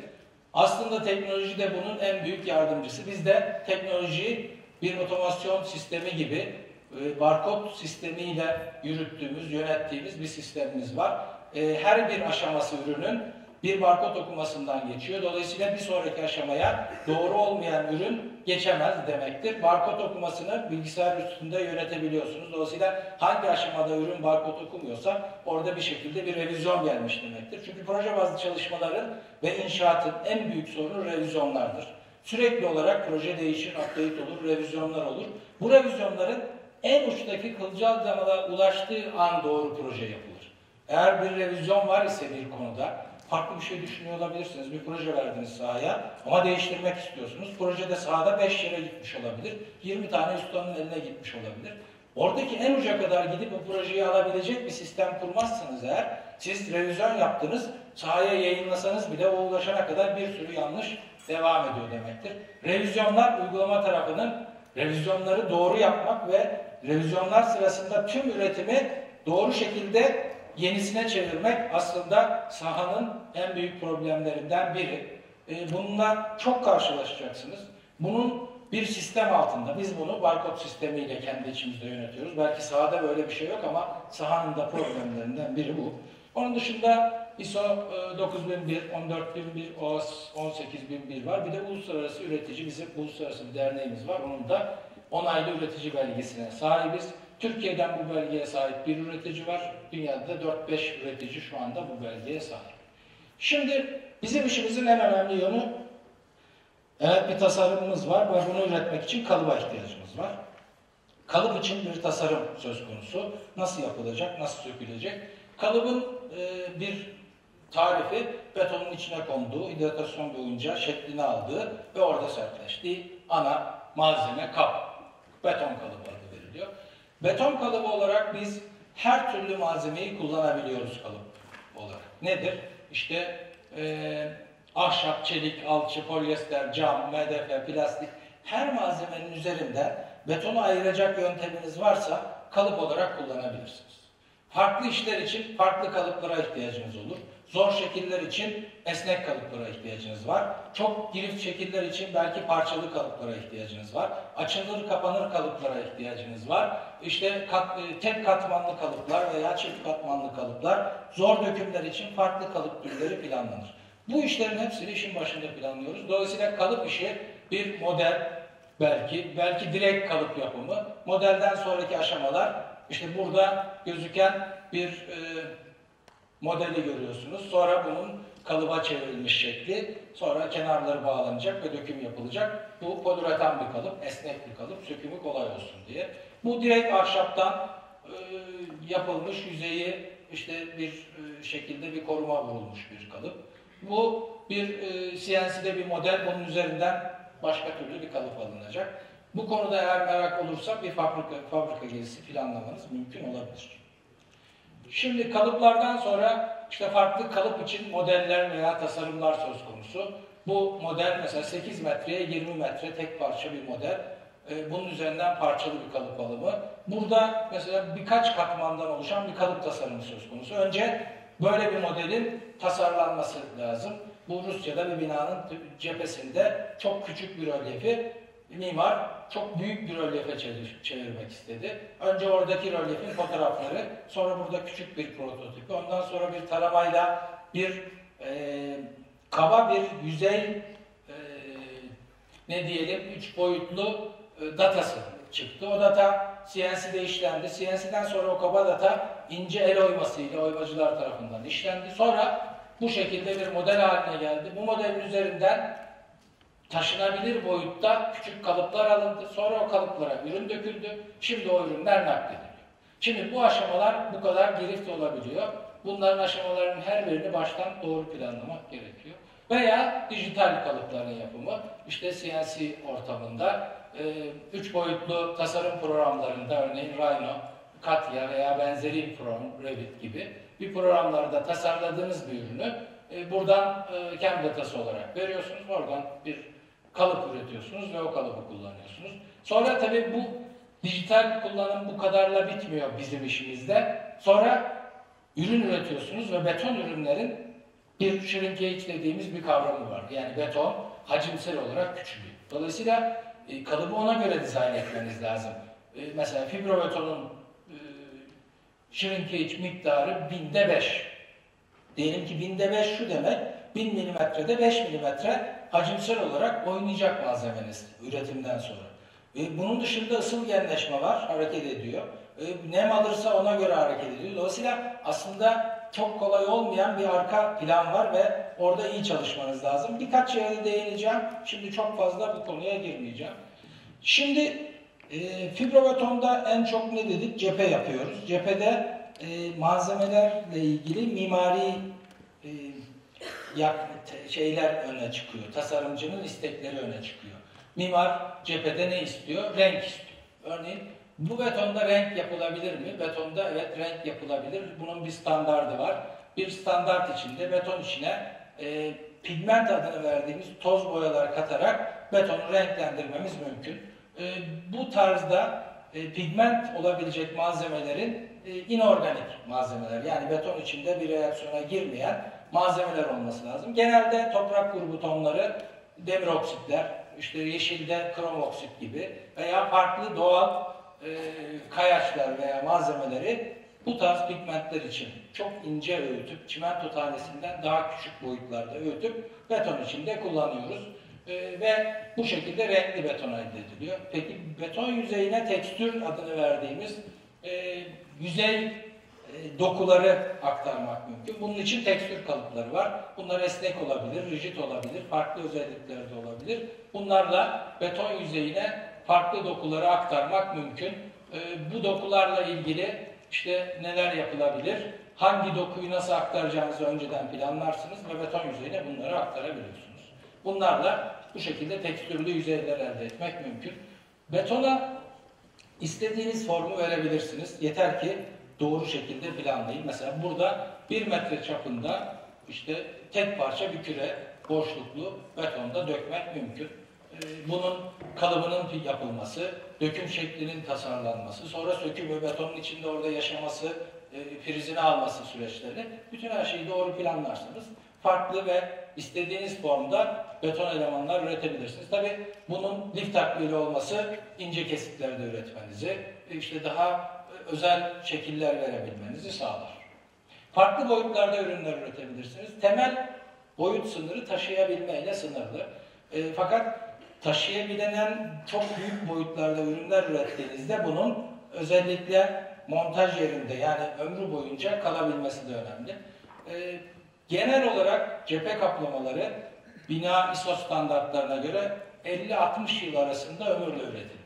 Aslında teknoloji de bunun en büyük yardımcısı. Biz de teknolojiyi bir otomasyon sistemi gibi e, barkod sistemiyle yürüttüğümüz, yönettiğimiz bir sistemimiz var. E, her bir aşaması ürünün bir barkod okumasından geçiyor. Dolayısıyla bir sonraki aşamaya doğru olmayan ürün geçemez demektir. Barkod okumasını bilgisayar üstünde yönetebiliyorsunuz. Dolayısıyla hangi aşamada ürün barkod okumuyorsa orada bir şekilde bir revizyon gelmiş demektir. Çünkü proje bazlı çalışmaların ve inşaatın en büyük sorunu revizyonlardır. Sürekli olarak proje değişir, update olur, revizyonlar olur. Bu revizyonların en uçtaki kılcal damala ulaştığı an doğru proje yapılır. Eğer bir revizyon var ise bir konuda farklı bir şey düşünüyor olabilirsiniz. Bir proje verdiniz sahaya ama değiştirmek istiyorsunuz. Projede sahada 5 yere gitmiş olabilir. 20 tane ustanın eline gitmiş olabilir. Oradaki en uca kadar gidip bu projeyi alabilecek bir sistem kurmazsanız eğer, siz revizyon yaptınız, sahaya yayınlasanız bile o ulaşana kadar bir sürü yanlış devam ediyor demektir. Revizyonlar uygulama tarafının revizyonları doğru yapmak ve revizyonlar sırasında tüm üretimi doğru şekilde yenisine çevirmek aslında sahanın en büyük problemlerinden biri. E, bununla çok karşılaşacaksınız. Bunun bir sistem altında, biz bunu barkod sistemiyle kendi içimizde yönetiyoruz. Belki sahada böyle bir şey yok ama sahanın da problemlerinden biri bu. Onun dışında ISO 9001, 14001, OAS 18001 var. Bir de uluslararası üretici, bizim uluslararası bir derneğimiz var. Onun da onaylı üretici belgesine sahibiz. Türkiye'den bu belgeye sahip bir üretici var. Dünyada da 4-5 üretici şu anda bu belgeye sahip. Şimdi bizim işimizin en önemli yönü evet bir tasarımımız var ve bunu üretmek için kalıba ihtiyacımız var. Kalıp için bir tasarım söz konusu. Nasıl yapılacak, nasıl sökülecek? Kalıbın e, bir tarifi betonun içine konduğu, hidratasyon boyunca şeklini aldığı ve orada sertleştiği ana malzeme kap. Beton kalıbı adı veriliyor. Beton kalıbı olarak biz her türlü malzemeyi kullanabiliyoruz kalıp olarak. Nedir? İşte e, ahşap, çelik, alçı, polyester, cam, MDF, plastik her malzemenin üzerinde betonu ayıracak yönteminiz varsa kalıp olarak kullanabilirsiniz. Farklı işler için farklı kalıplara ihtiyacınız olur. Zor şekiller için esnek kalıplara ihtiyacınız var. Çok girift şekiller için belki parçalı kalıplara ihtiyacınız var. Açılır kapanır kalıplara ihtiyacınız var. İşte kat, e, tek katmanlı kalıplar veya çift katmanlı kalıplar, zor dökümler için farklı kalıp türleri planlanır. Bu işlerin hepsini işin başında planlıyoruz. Dolayısıyla kalıp işi bir model belki, belki direkt kalıp yapımı, modelden sonraki aşamalar işte burada gözüken bir e, modeli görüyorsunuz. Sonra bunun kalıba çevrilmiş şekli, sonra kenarları bağlanacak ve döküm yapılacak. Bu poliuretan bir kalıp, esnek bir kalıp, sökümü kolay olsun diye. Bu direkt ahşaptan e, yapılmış yüzeyi işte bir e, şekilde bir koruma vurulmuş bir kalıp. Bu bir e, CNC'de bir model, bunun üzerinden başka türlü bir kalıp alınacak. Bu konuda eğer merak olursa bir fabrika, fabrika gezisi planlamanız mümkün olabilir. Şimdi kalıplardan sonra işte farklı kalıp için modeller veya tasarımlar söz konusu. Bu model mesela 8 metreye 20 metre tek parça bir model. Ee, bunun üzerinden parçalı bir kalıp alımı. Burada mesela birkaç katmandan oluşan bir kalıp tasarımı söz konusu. Önce böyle bir modelin tasarlanması lazım. Bu Rusya'da bir binanın cephesinde çok küçük bir rölyefi mimar çok büyük bir rölyefe çevirmek istedi. Önce oradaki rölyefin fotoğrafları, sonra burada küçük bir prototipi, ondan sonra bir taramayla bir e, kaba bir yüzey e, ne diyelim üç boyutlu e, datası çıktı. O data CNC'de işlendi. CNC'den sonra o kaba data ince el oymasıyla oymacılar tarafından işlendi. Sonra bu şekilde bir model haline geldi. Bu modelin üzerinden taşınabilir boyutta küçük kalıplar alındı. Sonra o kalıplara ürün döküldü. Şimdi o ürünler naklediliyor. Şimdi bu aşamalar bu kadar girift olabiliyor. Bunların aşamalarının her birini baştan doğru planlamak gerekiyor. Veya dijital kalıpların yapımı, işte CNC ortamında, e, üç boyutlu tasarım programlarında örneğin Rhino, Katya veya benzeri program, Revit gibi bir programlarda tasarladığınız bir ürünü e, buradan e, CAM datası olarak veriyorsunuz. Oradan bir kalıp üretiyorsunuz ve o kalıbı kullanıyorsunuz. Sonra tabii bu dijital kullanım bu kadarla bitmiyor bizim işimizde. Sonra ürün üretiyorsunuz ve beton ürünlerin bir shrinkage dediğimiz bir kavramı var. Yani beton hacimsel olarak küçülüyor. Dolayısıyla e, kalıbı ona göre dizayn etmeniz lazım. E, mesela fibrobetonun e, shrinkage miktarı binde beş. Diyelim ki binde beş şu demek, bin milimetrede beş milimetre hacimsel olarak oynayacak malzemeniz üretimden sonra. E, bunun dışında ısıl genleşme var, hareket ediyor. E, nem alırsa ona göre hareket ediyor. Dolayısıyla aslında çok kolay olmayan bir arka plan var ve orada iyi çalışmanız lazım. Birkaç yere değineceğim. Şimdi çok fazla bu konuya girmeyeceğim. Şimdi e, fibrobetonda en çok ne dedik? Cephe yapıyoruz. Cephede e, malzemelerle ilgili mimari e, yak, şeyler öne çıkıyor. Tasarımcının istekleri öne çıkıyor. Mimar cephede ne istiyor? Renk istiyor. Örneğin bu betonda renk yapılabilir mi? Betonda evet renk yapılabilir. Bunun bir standardı var. Bir standart içinde beton içine e, pigment adını verdiğimiz toz boyalar katarak betonu renklendirmemiz mümkün. E, bu tarzda e, pigment olabilecek malzemelerin e, inorganik malzemeler yani beton içinde bir reaksiyona girmeyen malzemeler olması lazım. Genelde toprak grubu tonları demir oksitler, işte yeşilde krom oksit gibi veya farklı doğal e, kayaçlar veya malzemeleri bu tarz pigmentler için çok ince öğütüp çimento tanesinden daha küçük boyutlarda öğütüp beton içinde kullanıyoruz. E, ve bu şekilde renkli beton elde ediliyor. Peki beton yüzeyine tekstür adını verdiğimiz e, yüzey dokuları aktarmak mümkün. Bunun için tekstür kalıpları var. Bunlar esnek olabilir, rigid olabilir, farklı özelliklerde olabilir. Bunlarla beton yüzeyine farklı dokuları aktarmak mümkün. E, bu dokularla ilgili işte neler yapılabilir? Hangi dokuyu nasıl aktaracağınızı önceden planlarsınız ve beton yüzeyine bunları aktarabiliyorsunuz. Bunlarla bu şekilde tekstürlü yüzeyler elde etmek mümkün. Betona istediğiniz formu verebilirsiniz. Yeter ki doğru şekilde planlayın. Mesela burada bir metre çapında işte tek parça bir küre boşluklu betonda dökmek mümkün. Ee, bunun kalıbının yapılması, döküm şeklinin tasarlanması, sonra sökümü, betonun içinde orada yaşaması, e, prizini alması süreçleri, bütün her şeyi doğru planlarsanız farklı ve istediğiniz formda beton elemanlar üretebilirsiniz. Tabi bunun lif takviyeli olması ince kesitlerde üretmenizi, işte daha özel şekiller verebilmenizi sağlar. Farklı boyutlarda ürünler üretebilirsiniz. Temel boyut sınırı taşıyabilmeyle sınırlı. E, fakat taşıyabilen çok büyük boyutlarda ürünler ürettiğinizde bunun özellikle montaj yerinde yani ömrü boyunca kalabilmesi de önemli. E, genel olarak cephe kaplamaları bina ISO standartlarına göre 50-60 yıl arasında ömürle üretilmeli.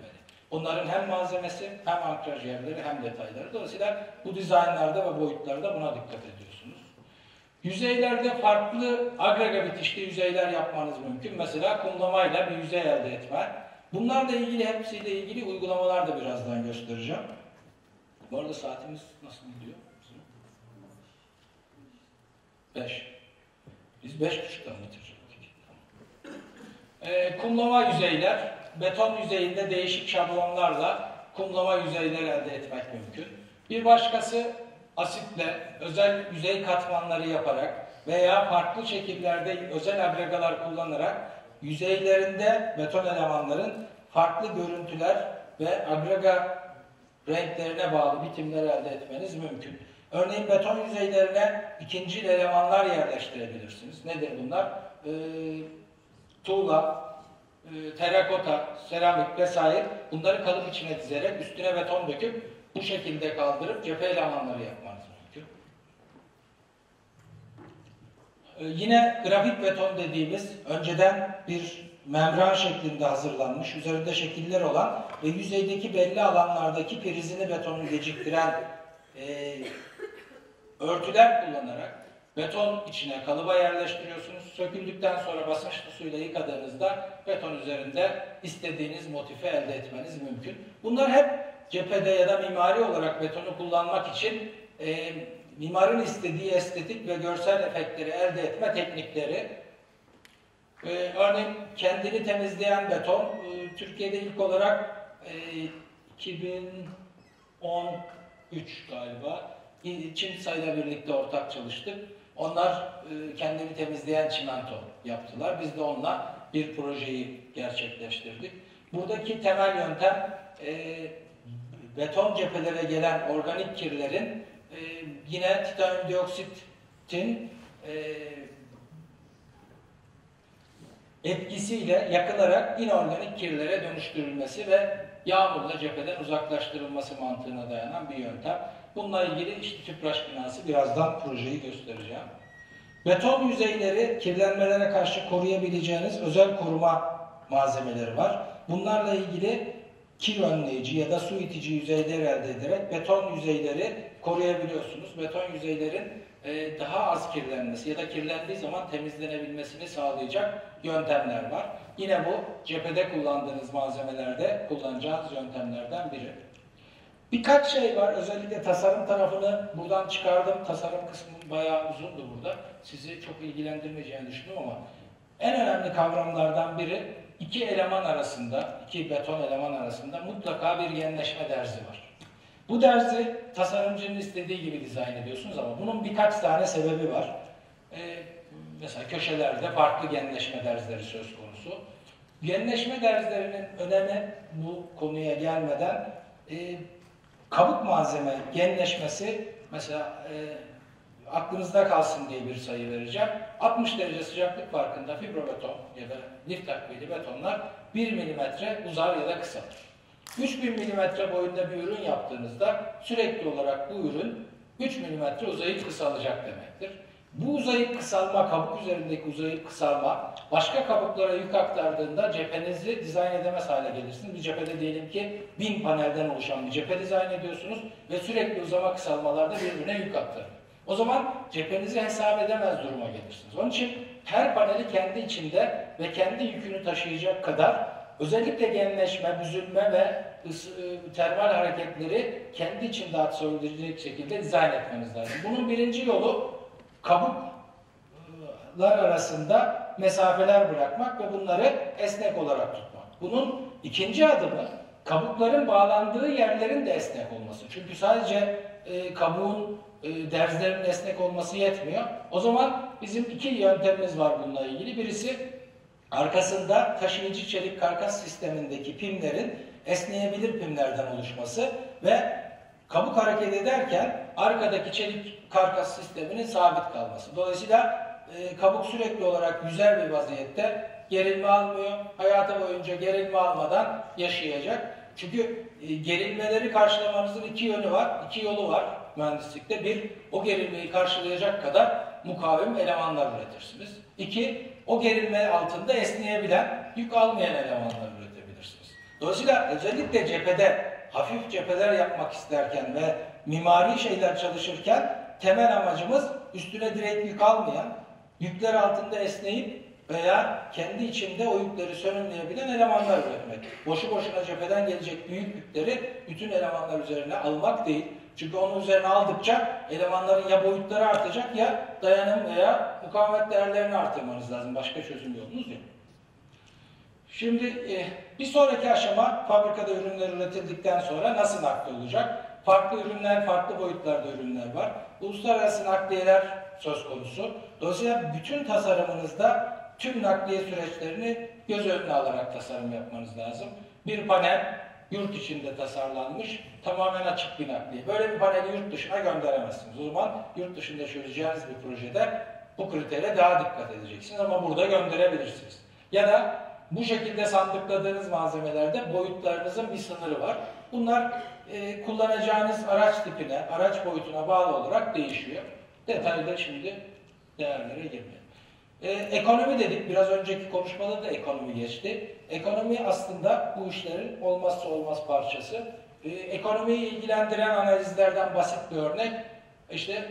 Bunların hem malzemesi hem ankraj yerleri hem detayları. Dolayısıyla bu dizaynlarda ve boyutlarda buna dikkat ediyorsunuz. Yüzeylerde farklı agrega bitişli yüzeyler yapmanız mümkün. Mesela kumlamayla bir yüzey elde etme. Bunlarla ilgili hepsiyle ilgili uygulamalar da birazdan göstereceğim. Bu arada saatimiz nasıl gidiyor? Beş. Biz beş buçuktan bitireceğiz. Ee, kumlama yüzeyler, beton yüzeyinde değişik şablonlarla kumlama yüzeyler elde etmek mümkün. Bir başkası asitle özel yüzey katmanları yaparak veya farklı şekillerde özel agregalar kullanarak yüzeylerinde beton elemanların farklı görüntüler ve agrega renklerine bağlı bitimler elde etmeniz mümkün. Örneğin beton yüzeylerine ikinci elemanlar yerleştirebilirsiniz. Nedir bunlar? Ee, tuğla, e, terakota, seramik vesaire bunları kalıp içine dizerek üstüne beton döküp bu şekilde kaldırıp cephe elemanları yapmanız mümkün. Ee, yine grafik beton dediğimiz önceden bir membran şeklinde hazırlanmış, üzerinde şekiller olan ve yüzeydeki belli alanlardaki prizini betonu geciktiren e, örtüler kullanarak beton içine kalıba yerleştiriyorsunuz. Söküldükten sonra basınçlı suyla yıkadığınızda beton üzerinde istediğiniz motifi elde etmeniz mümkün. Bunlar hep cephede ya da mimari olarak betonu kullanmak için e, mimarın istediği estetik ve görsel efektleri elde etme teknikleri. E, örneğin kendini temizleyen beton, e, Türkiye'de ilk olarak e, 2013 galiba Çin sayıyla birlikte ortak çalıştık. Onlar e, kendini temizleyen çimento yaptılar. Biz de onunla bir projeyi gerçekleştirdik. Buradaki temel yöntem e, beton cephelere gelen organik kirlerin e, yine titanyum dioksitin e, etkisiyle yakılarak inorganik kirlere dönüştürülmesi ve yağmurla cepheden uzaklaştırılması mantığına dayanan bir yöntem. Bununla ilgili işte tüpraş binası birazdan projeyi göstereceğim. Beton yüzeyleri kirlenmelere karşı koruyabileceğiniz özel koruma malzemeleri var. Bunlarla ilgili kir önleyici ya da su itici yüzeyler elde ederek beton yüzeyleri koruyabiliyorsunuz. Beton yüzeylerin e, daha az kirlenmesi ya da kirlendiği zaman temizlenebilmesini sağlayacak yöntemler var. Yine bu cephede kullandığınız malzemelerde kullanacağınız yöntemlerden biri. Birkaç şey var. Özellikle tasarım tarafını buradan çıkardım. Tasarım kısmı bayağı uzundu burada. Sizi çok ilgilendirmeyeceğini düşündüm ama en önemli kavramlardan biri iki eleman arasında, iki beton eleman arasında mutlaka bir genleşme derzi var. Bu derzi tasarımcının istediği gibi dizayn ediyorsunuz ama bunun birkaç tane sebebi var. Ee, mesela köşelerde farklı genleşme derzleri söz konusu. Genleşme derzlerinin önemi bu konuya gelmeden e, kabuk malzeme genleşmesi mesela e, aklınızda kalsın diye bir sayı vereceğim. 60 derece sıcaklık farkında fibrobeton ya da lif takviyeli betonlar 1 milimetre uzar ya da kısalır. 3000 milimetre boyunda bir ürün yaptığınızda sürekli olarak bu ürün 3 milimetre uzayıp kısalacak demektir. Bu uzayıp kısalma, kabuk üzerindeki uzayıp kısalma başka kabuklara yük aktardığında cephenizi dizayn edemez hale gelirsiniz. Bir cephede diyelim ki bin panelden oluşan bir cephe dizayn ediyorsunuz ve sürekli uzama kısalmalarda birbirine yük aktarır. O zaman cephenizi hesap edemez duruma gelirsiniz. Onun için her paneli kendi içinde ve kendi yükünü taşıyacak kadar özellikle genleşme, büzülme ve ısı, e, termal hareketleri kendi içinde absorbe şekilde dizayn etmeniz lazım. Bunun birinci yolu kabuklar arasında mesafeler bırakmak ve bunları esnek olarak tutmak. Bunun ikinci adımı kabukların bağlandığı yerlerin de esnek olması. Çünkü sadece e, kabuğun e, derzlerin esnek olması yetmiyor. O zaman bizim iki yöntemimiz var bununla ilgili. Birisi arkasında taşıyıcı çelik karkas sistemindeki pimlerin esneyebilir pimlerden oluşması ve kabuk hareket ederken arkadaki çelik karkas sisteminin sabit kalması. Dolayısıyla e, kabuk sürekli olarak yüzer bir vaziyette gerilme almıyor. Hayatı boyunca gerilme almadan yaşayacak. Çünkü e, gerilmeleri karşılamanızın iki yönü var, iki yolu var mühendislikte. Bir, o gerilmeyi karşılayacak kadar mukavim elemanlar üretirsiniz. İki, o gerilme altında esneyebilen, yük almayan elemanlar üretebilirsiniz. Dolayısıyla özellikle cephede, hafif cepheler yapmak isterken ve mimari şeyler çalışırken temel amacımız üstüne direkt yük almayan, yükler altında esneyip veya kendi içinde o yükleri sönümleyebilen elemanlar üretmek. Boşu boşuna cepheden gelecek büyük yükleri bütün elemanlar üzerine almak değil. Çünkü onun üzerine aldıkça elemanların ya boyutları artacak ya dayanım veya mukavemet değerlerini artırmanız lazım. Başka çözüm yolunuz yok. Şimdi e, bir sonraki aşama fabrikada ürünler üretildikten sonra nasıl nakli olacak? Farklı ürünler, farklı boyutlarda ürünler var. Uluslararası nakliyeler söz konusu. Dolayısıyla bütün tasarımınızda tüm nakliye süreçlerini göz önüne alarak tasarım yapmanız lazım. Bir panel yurt içinde tasarlanmış, tamamen açık bir nakliye. Böyle bir paneli yurt dışına gönderemezsiniz. O zaman yurt dışında çözeceğiniz bir projede bu kritere daha dikkat edeceksiniz ama burada gönderebilirsiniz. Ya da bu şekilde sandıkladığınız malzemelerde boyutlarınızın bir sınırı var. Bunlar e, kullanacağınız araç tipine, araç boyutuna bağlı olarak değişiyor. Detayda şimdi değerlere girmeyelim. Ee, ekonomi dedik, biraz önceki konuşmada da ekonomi geçti. Ekonomi aslında bu işlerin olmazsa olmaz parçası. Ee, ekonomiyi ilgilendiren analizlerden basit bir örnek, işte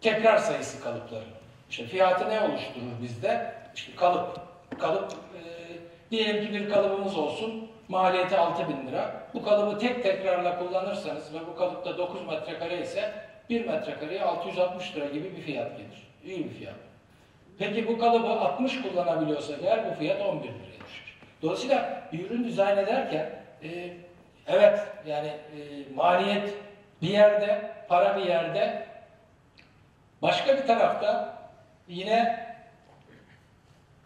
tekrar sayısı kalıpları. İşte fiyatı ne oluşturur bizde? İşte kalıp. Kalıp, e, diyelim ki bir kalıbımız olsun, maliyeti 6000 lira. Bu kalıbı tek tekrarla kullanırsanız ve bu kalıpta 9 metrekare ise 1 metrekareye 660 lira gibi bir fiyat gelir. İyi bir fiyat. Peki bu kalıbı 60 kullanabiliyorsak eğer bu fiyat 11 liraya düşer. Dolayısıyla bir ürün dizayn ederken e, evet yani e, maliyet bir yerde, para bir yerde başka bir tarafta yine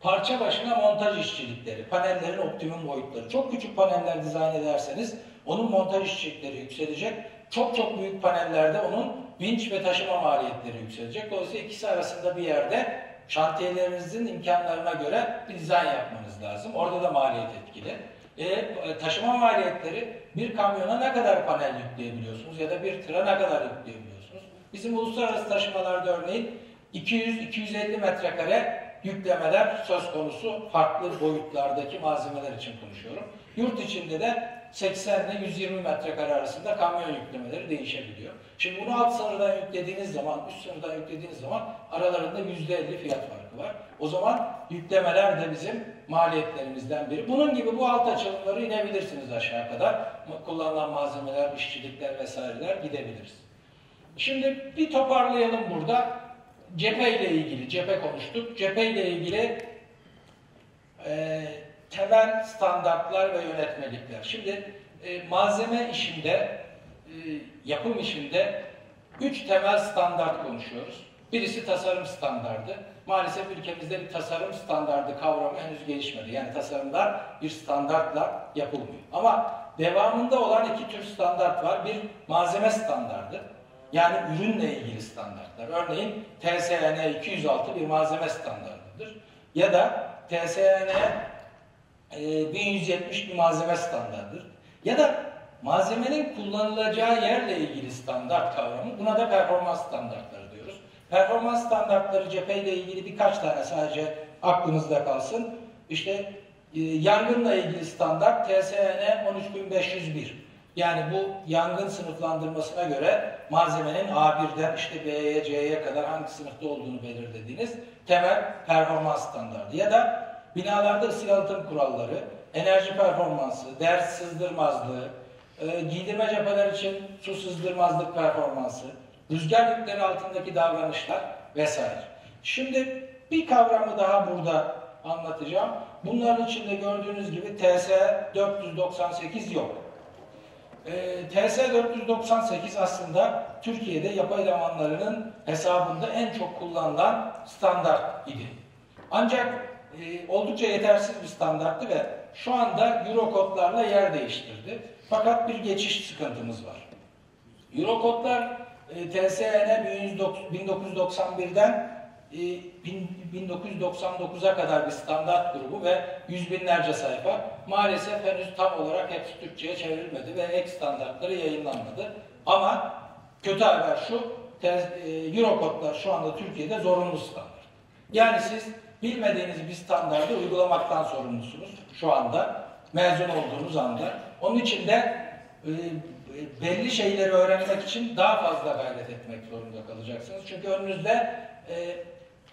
parça başına montaj işçilikleri, panellerin optimum boyutları. Çok küçük paneller dizayn ederseniz onun montaj işçilikleri yükselecek. Çok çok büyük panellerde onun vinç ve taşıma maliyetleri yükselecek. Dolayısıyla ikisi arasında bir yerde şantiyelerinizin imkanlarına göre bir dizayn yapmanız lazım. Orada da maliyet etkili. E, taşıma maliyetleri bir kamyona ne kadar panel yükleyebiliyorsunuz ya da bir tıra ne kadar yükleyebiliyorsunuz? Bizim uluslararası taşımalarda örneğin 200-250 metrekare yüklemeler söz konusu farklı boyutlardaki malzemeler için konuşuyorum. Yurt içinde de 80 ile 120 metrekare arasında kamyon yüklemeleri değişebiliyor. Şimdi bunu alt sınırdan yüklediğiniz zaman, üst sınırdan yüklediğiniz zaman aralarında %50 fiyat farkı var. O zaman yüklemeler de bizim maliyetlerimizden biri. Bunun gibi bu alt açılımları inebilirsiniz aşağı kadar. Kullanılan malzemeler, işçilikler vesaireler gidebiliriz. Şimdi bir toparlayalım burada. Cephe ile ilgili, cephe konuştuk. Cephe ile ilgili e, temel standartlar ve yönetmelikler. Şimdi e, malzeme işinde, e, yapım işinde üç temel standart konuşuyoruz. Birisi tasarım standardı. Maalesef ülkemizde bir tasarım standardı kavramı henüz gelişmedi. Yani tasarımlar bir standartla yapılmıyor. Ama devamında olan iki tür standart var. Bir malzeme standardı. Yani ürünle ilgili standartlar. Örneğin TSN 206 bir malzeme standartıdır. Ya da TSN e, 1170 bir malzeme standartıdır. Ya da malzemenin kullanılacağı yerle ilgili standart kavramı. Buna da performans standartları diyoruz. Performans standartları cepheyle ilgili birkaç tane sadece aklınızda kalsın. İşte e, yangınla ilgili standart TSN 13501. Yani bu yangın sınıflandırmasına göre malzemenin A1'den işte B'ye, C'ye kadar hangi sınıfta olduğunu belirlediğiniz temel performans standardı. Ya da binalarda ısı kuralları, enerji performansı, ders sızdırmazlığı, e, giydirme cepheler için su sızdırmazlık performansı, rüzgar yükleri altındaki davranışlar vesaire. Şimdi bir kavramı daha burada anlatacağım. Bunların içinde gördüğünüz gibi TS 498 yok. E, TS 498 aslında Türkiye'de yapay elemanlarının hesabında en çok kullanılan standart idi. Ancak e, oldukça yetersiz bir standarttı ve şu anda Eurokodlarla yer değiştirdi. Fakat bir geçiş sıkıntımız var. Eurokodlar e, TSN 1991'den 1999'a kadar bir standart grubu ve yüz binlerce sayfa. Maalesef henüz tam olarak hepsi Türkçe'ye çevrilmedi ve ek standartları yayınlanmadı. Ama kötü haber şu, e, Eurokodlar şu anda Türkiye'de zorunlu standart. Yani siz bilmediğiniz bir standartı uygulamaktan sorumlusunuz şu anda, mezun olduğunuz anda. Onun için de e, belli şeyleri öğrenmek için daha fazla gayret etmek zorunda kalacaksınız. Çünkü önünüzde e,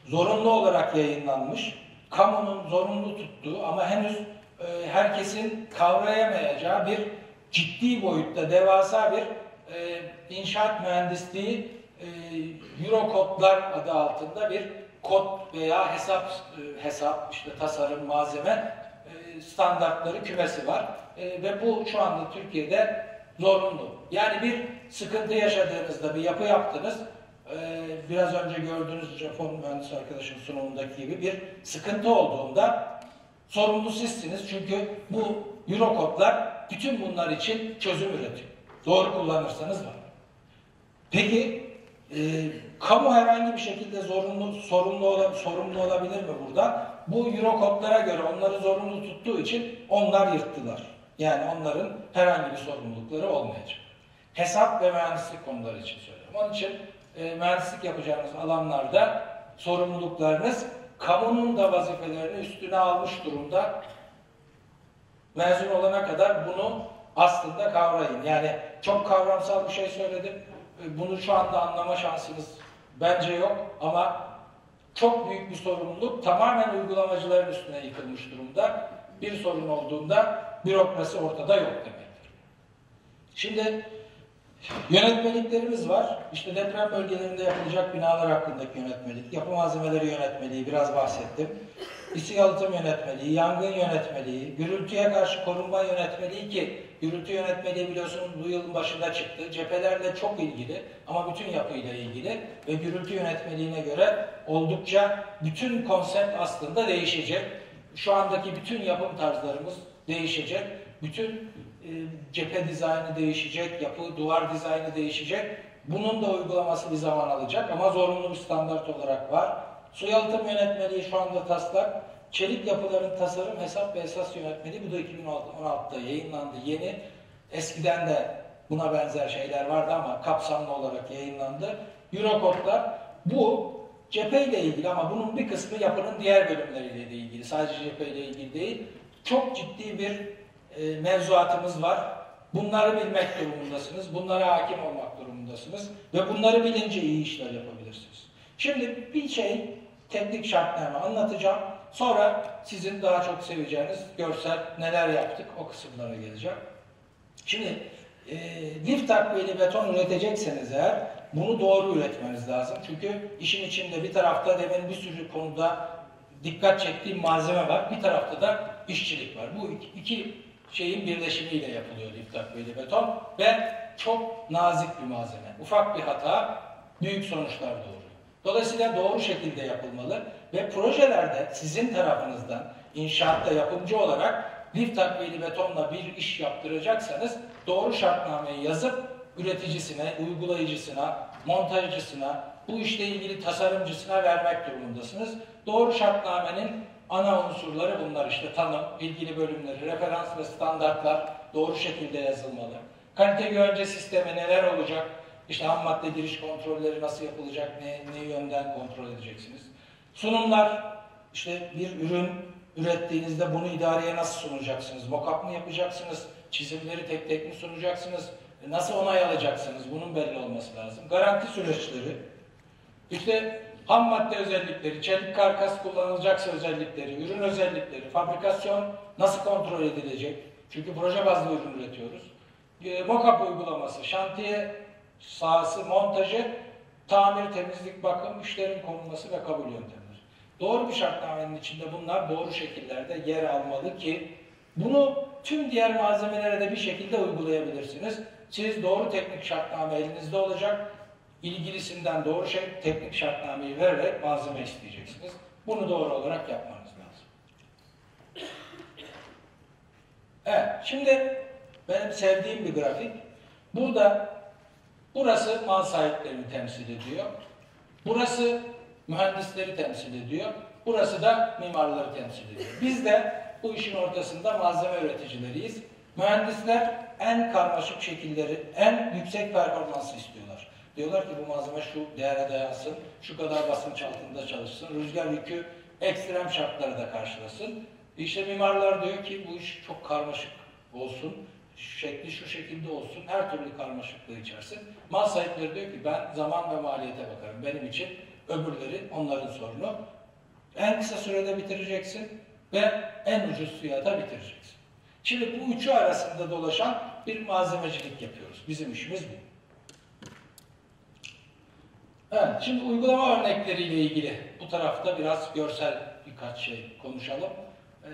zorunlu olarak yayınlanmış, kamunun zorunlu tuttuğu ama henüz e, herkesin kavrayamayacağı bir ciddi boyutta devasa bir e, inşaat mühendisliği e, Eurokodlar adı altında bir kod veya hesap e, hesap işte tasarım malzeme e, standartları kümesi var e, ve bu şu anda Türkiye'de zorunlu. Yani bir sıkıntı yaşadığınızda bir yapı yaptınız ee, biraz önce gördüğünüz Japon mühendis arkadaşın sunumundaki gibi bir sıkıntı olduğunda sorumlu sizsiniz. Çünkü bu Eurokodlar bütün bunlar için çözüm üretiyor. Doğru kullanırsanız var. Peki e, kamu herhangi bir şekilde zorunlu, sorumlu, ola, sorumlu olabilir mi burada? Bu Eurokodlara göre onları zorunlu tuttuğu için onlar yırttılar. Yani onların herhangi bir sorumlulukları olmayacak. Hesap ve mühendislik konuları için söylüyorum. Onun için e, mühendislik yapacağınız alanlarda sorumluluklarınız kamunun da vazifelerini üstüne almış durumda. Mezun olana kadar bunu aslında kavrayın. Yani çok kavramsal bir şey söyledim. E, bunu şu anda anlama şansınız bence yok ama çok büyük bir sorumluluk tamamen uygulamacıların üstüne yıkılmış durumda. Bir sorun olduğunda bürokrasi ortada yok demektir. Şimdi Yönetmeliklerimiz var. İşte deprem bölgelerinde yapılacak binalar hakkındaki yönetmelik, yapı malzemeleri yönetmeliği biraz bahsettim. İsi yalıtım yönetmeliği, yangın yönetmeliği, gürültüye karşı korunma yönetmeliği ki gürültü yönetmeliği biliyorsunuz bu yılın başında çıktı. Cephelerle çok ilgili ama bütün yapıyla ilgili ve gürültü yönetmeliğine göre oldukça bütün konsept aslında değişecek. Şu andaki bütün yapım tarzlarımız değişecek. Bütün cephe dizaynı değişecek, yapı, duvar dizaynı değişecek. Bunun da uygulaması bir zaman alacak ama zorunlu bir standart olarak var. Su yalıtım yönetmeliği şu anda taslak. Çelik yapıların tasarım, hesap ve esas yönetmeliği bu da 2016'da yayınlandı. Yeni. Eskiden de buna benzer şeyler vardı ama kapsamlı olarak yayınlandı. Eurokodlar bu cepheyle ilgili ama bunun bir kısmı yapının diğer bölümleriyle de ilgili. Sadece cepheyle ilgili değil. Çok ciddi bir e, mevzuatımız var. Bunları bilmek durumundasınız. Bunlara hakim olmak durumundasınız. Ve bunları bilince iyi işler yapabilirsiniz. Şimdi bir şey teknik şartname anlatacağım. Sonra sizin daha çok seveceğiniz görsel neler yaptık o kısımlara geleceğim. Şimdi e, lif takviyeli beton üretecekseniz eğer bunu doğru üretmeniz lazım. Çünkü işin içinde bir tarafta demin bir sürü konuda dikkat çektiğim malzeme var. Bir tarafta da işçilik var. Bu iki, iki şeyin birleşimiyle yapılıyor lif takviyeli beton ve çok nazik bir malzeme. Ufak bir hata büyük sonuçlar doğuruyor. Dolayısıyla doğru şekilde yapılmalı ve projelerde sizin tarafınızdan inşaatta yapımcı olarak lif takviyeli betonla bir iş yaptıracaksanız doğru şartnameyi yazıp üreticisine, uygulayıcısına, montajcısına, bu işle ilgili tasarımcısına vermek durumundasınız. Doğru şartnamenin ana unsurları bunlar işte tanım, ilgili bölümleri, referans ve standartlar doğru şekilde yazılmalı. Kalite güvence sistemi neler olacak? İşte ham madde giriş kontrolleri nasıl yapılacak, ne, ne yönden kontrol edeceksiniz? Sunumlar, işte bir ürün ürettiğinizde bunu idareye nasıl sunacaksınız? Mockup mı yapacaksınız? Çizimleri tek tek mi sunacaksınız? E, nasıl onay alacaksınız? Bunun belli olması lazım. Garanti süreçleri, işte ham madde özellikleri, çelik karkas kullanılacaksa özellikleri, ürün özellikleri, fabrikasyon nasıl kontrol edilecek? Çünkü proje bazlı ürün üretiyoruz. E, Mockup uygulaması, şantiye sahası, montajı, tamir, temizlik, bakım, müşterinin konulması ve kabul yöntemleri. Doğru bir şartnamenin içinde bunlar doğru şekillerde yer almalı ki bunu tüm diğer malzemelere de bir şekilde uygulayabilirsiniz. Siz doğru teknik şartname elinizde olacak. İlgilisinden doğru şey teknik şartnameyi vererek malzeme isteyeceksiniz. Bunu doğru olarak yapmanız lazım. Evet, şimdi benim sevdiğim bir grafik. Burada burası mal sahiplerini temsil ediyor. Burası mühendisleri temsil ediyor. Burası da mimarları temsil ediyor. Biz de bu işin ortasında malzeme üreticileriyiz. Mühendisler en karmaşık şekilleri, en yüksek performansı istiyorlar. Diyorlar ki bu malzeme şu değere dayansın, şu kadar basınç altında çalışsın, rüzgar yükü ekstrem şartları da karşılasın. İşte mimarlar diyor ki bu iş çok karmaşık olsun, şekli şu şekilde olsun, her türlü karmaşıklığı içersin. Mal sahipleri diyor ki ben zaman ve maliyete bakarım. Benim için öbürleri onların sorunu. En kısa sürede bitireceksin ve en ucuz fiyata bitireceksin. Şimdi bu üçü arasında dolaşan bir malzemecilik yapıyoruz. Bizim işimiz bu. Evet, şimdi uygulama örnekleriyle ilgili bu tarafta biraz görsel birkaç şey konuşalım. Ee,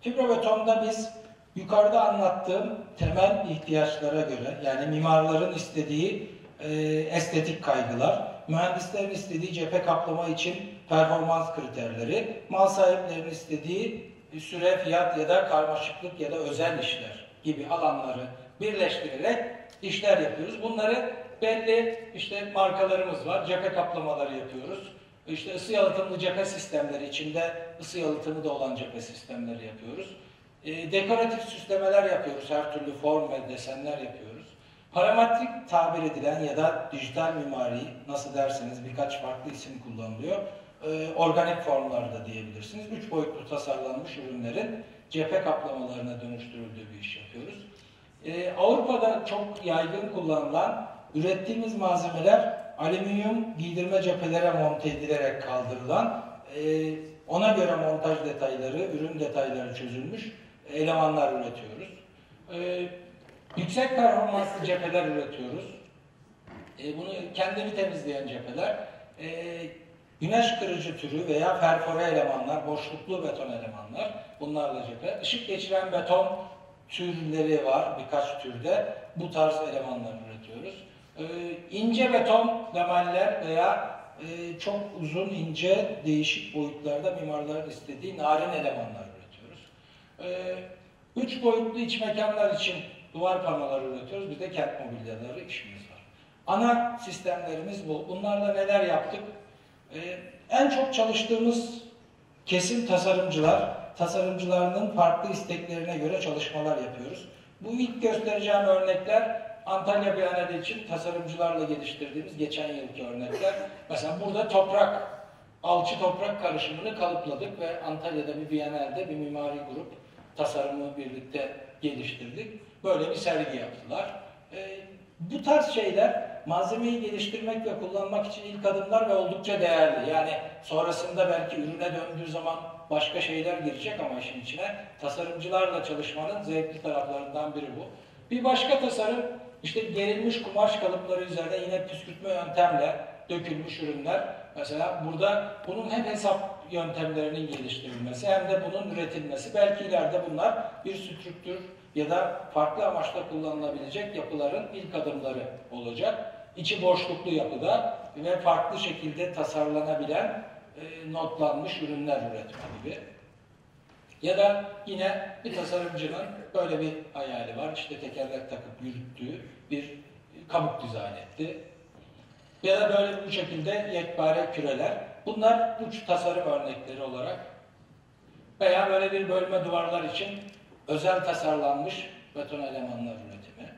fibrobetonda biz yukarıda anlattığım temel ihtiyaçlara göre yani mimarların istediği e, estetik kaygılar, mühendislerin istediği cephe kaplama için performans kriterleri, mal sahiplerinin istediği süre, fiyat ya da karmaşıklık ya da özel işler gibi alanları birleştirerek işler yapıyoruz. Bunları belli işte markalarımız var. Cephe kaplamaları yapıyoruz. İşte ısı yalıtımlı cephe sistemleri içinde ısı yalıtımı da olan cephe sistemleri yapıyoruz. E, dekoratif süslemeler yapıyoruz. Her türlü form ve desenler yapıyoruz. Parametrik tabir edilen ya da dijital mimari nasıl derseniz birkaç farklı isim kullanılıyor. E, organik formlarda diyebilirsiniz. Üç boyutlu tasarlanmış ürünlerin cephe kaplamalarına dönüştürüldüğü bir iş yapıyoruz. E, Avrupa'da çok yaygın kullanılan ürettiğimiz malzemeler alüminyum giydirme cephelere monte edilerek kaldırılan, e, ona göre montaj detayları, ürün detayları çözülmüş elemanlar üretiyoruz. E, yüksek performanslı cepheler üretiyoruz. E, bunu kendini temizleyen cepheler. E, güneş kırıcı türü veya perfore elemanlar, boşluklu beton elemanlar. Bunlarla cephe. Işık geçiren beton türleri var birkaç türde. Bu tarz elemanlar üretiyoruz. Ee, ince beton lamaller veya e, çok uzun ince değişik boyutlarda mimarların istediği narin elemanlar üretiyoruz. Ee, üç boyutlu iç mekanlar için duvar panoları üretiyoruz. Bir de kent mobilyaları işimiz var. Ana sistemlerimiz bu. Bunlarla neler yaptık? Ee, en çok çalıştığımız kesim tasarımcılar, tasarımcılarının farklı isteklerine göre çalışmalar yapıyoruz. Bu ilk göstereceğim örnekler Antalya Bienali için tasarımcılarla geliştirdiğimiz geçen yılki örnekler. Mesela burada toprak, alçı toprak karışımını kalıpladık ve Antalya'da bir Bienalde bir mimari grup tasarımı birlikte geliştirdik. Böyle bir sergi yaptılar. E, bu tarz şeyler malzemeyi geliştirmek ve kullanmak için ilk adımlar ve oldukça değerli. Yani sonrasında belki ürüne döndüğü zaman başka şeyler girecek ama işin içine tasarımcılarla çalışmanın zevkli taraflarından biri bu. Bir başka tasarım işte gerilmiş kumaş kalıpları üzerine yine püskürtme yöntemle dökülmüş ürünler. Mesela burada bunun hem hesap yöntemlerinin geliştirilmesi hem de bunun üretilmesi. Belki ileride bunlar bir strüktür ya da farklı amaçla kullanılabilecek yapıların ilk adımları olacak. İçi boşluklu yapıda ve farklı şekilde tasarlanabilen e, notlanmış ürünler üretme gibi. Ya da yine bir tasarımcının böyle bir hayali var. İşte tekerlek takıp yürüttüğü bir kabuk dizayn etti. Ya da böyle bu şekilde yekpare küreler. Bunlar uç tasarım örnekleri olarak veya böyle bir bölme duvarlar için özel tasarlanmış beton elemanlar üretimi.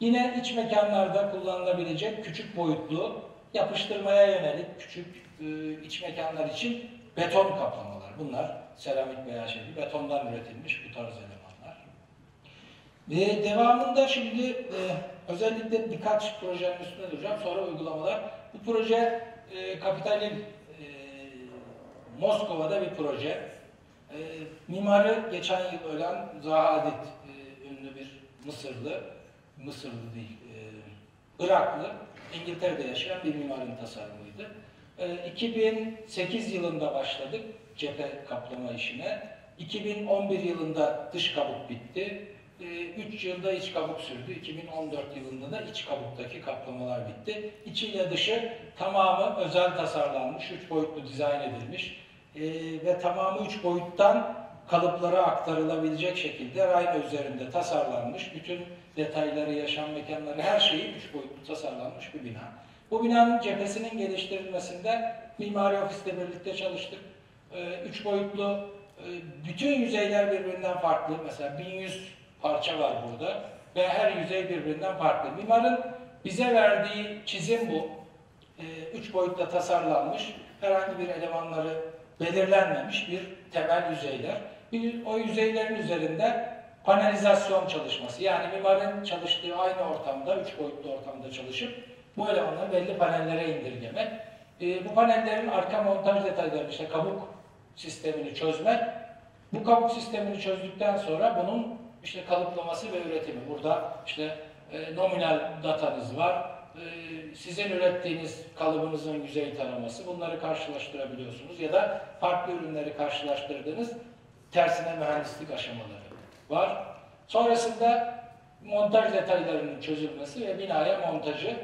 Yine iç mekanlarda kullanılabilecek küçük boyutlu, yapıştırmaya yönelik küçük e, iç mekanlar için beton kaplamalar. Bunlar seramik veya şey betondan üretilmiş bu tarz elemanlar. Ve devamında şimdi e, özellikle birkaç projenin üstünde duracağım. Sonra uygulamalar. Bu proje e, Kapital'in e, Moskova'da bir proje. E, mimarı geçen yıl ölen Zaha Hadid e, ünlü bir Mısırlı, Mısırlı değil, e, Iraklı, İngiltere'de yaşayan bir mimarın tasarımıydı. E, 2008 yılında başladık cephe kaplama işine. 2011 yılında dış kabuk bitti. 3 yılda iç kabuk sürdü. 2014 yılında da iç kabuktaki kaplamalar bitti. İçiyle dışı tamamı özel tasarlanmış, 3 boyutlu dizayn edilmiş e, ve tamamı 3 boyuttan kalıplara aktarılabilecek şekilde rayna üzerinde tasarlanmış. Bütün detayları, yaşam mekanları, her şeyi 3 boyutlu tasarlanmış bir bina. Bu binanın cephesinin geliştirilmesinde mimari ofisle birlikte çalıştık. 3 e, boyutlu e, bütün yüzeyler birbirinden farklı. Mesela 1100 parça var burada ve her yüzey birbirinden farklı. Mimarın bize verdiği çizim bu. E, üç boyutta tasarlanmış, herhangi bir elemanları belirlenmemiş bir temel yüzeyler. O yüzeylerin üzerinde panelizasyon çalışması. Yani mimarın çalıştığı aynı ortamda, üç boyutlu ortamda çalışıp bu elemanları belli panellere indirgemek. E, bu panellerin arka montaj detayları, işte kabuk sistemini çözmek. Bu kabuk sistemini çözdükten sonra bunun işte kalıplaması ve üretimi. Burada işte e, nominal datanız var. E, sizin ürettiğiniz kalıbınızın yüzey taraması. Bunları karşılaştırabiliyorsunuz. Ya da farklı ürünleri karşılaştırdığınız tersine mühendislik aşamaları var. Sonrasında montaj detaylarının çözülmesi ve binaya montajı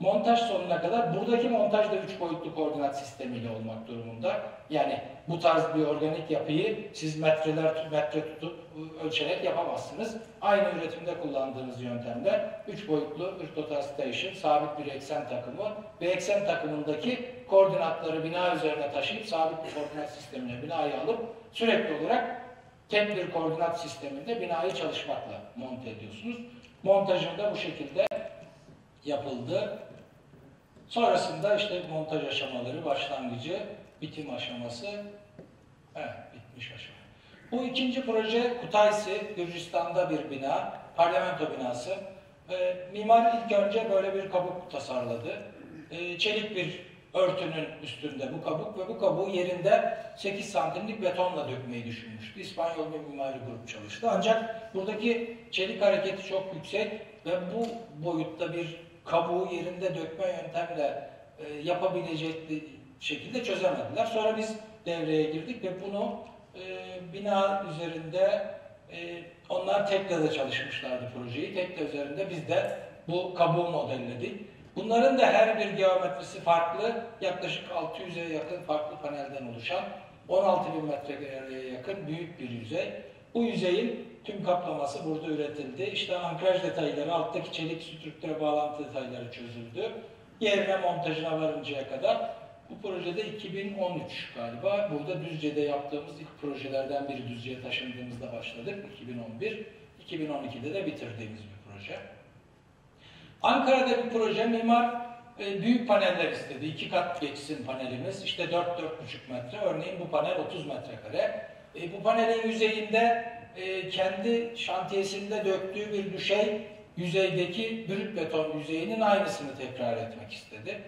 montaj sonuna kadar buradaki montaj da üç boyutlu koordinat sistemiyle olmak durumunda. Yani bu tarz bir organik yapıyı siz metreler metre tutup ölçerek yapamazsınız. Aynı üretimde kullandığınız yöntemde üç boyutlu Ürtotal Station sabit bir eksen takımı ve eksen takımındaki koordinatları bina üzerine taşıyıp sabit bir koordinat sistemine binayı alıp sürekli olarak tek bir koordinat sisteminde binayı çalışmakla monte ediyorsunuz. Montajında bu şekilde yapıldı. Sonrasında işte montaj aşamaları, başlangıcı, bitim aşaması, evet bitmiş aşama. Bu ikinci proje Kutaysi, Gürcistan'da bir bina, parlamento binası. E, mimar ilk önce böyle bir kabuk tasarladı. E, çelik bir örtünün üstünde bu kabuk ve bu kabuğu yerinde 8 santimlik betonla dökmeyi düşünmüştü. İspanyol bir mimari grup çalıştı. Ancak buradaki çelik hareketi çok yüksek ve bu boyutta bir kabuğu yerinde dökme yöntemle e, yapabilecek şekilde çözemediler. Sonra biz devreye girdik ve bunu e, bina üzerinde e, onlar TEKLA'da çalışmışlardı projeyi. TEKLA üzerinde biz de bu kabuğu modelledik. Bunların da her bir geometrisi farklı. Yaklaşık 600'e yakın farklı panelden oluşan 16 bin metrekareye yakın büyük bir yüzey. Bu yüzeyin tüm kaplaması burada üretildi. İşte ankraj detayları, alttaki çelik strüktüre bağlantı detayları çözüldü. Yerine montajına varıncaya kadar bu projede 2013 galiba. Burada Düzce'de yaptığımız ilk projelerden biri Düzce'ye taşındığımızda başladık. 2011. 2012'de de bitirdiğimiz bir proje. Ankara'da bir proje mimar e, büyük paneller istedi. İki kat geçsin panelimiz. İşte 4-4,5 metre. Örneğin bu panel 30 metrekare. E, bu panelin yüzeyinde e, kendi şantiyesinde döktüğü bir düşey yüzeydeki brüt beton yüzeyinin aynısını tekrar etmek istedi.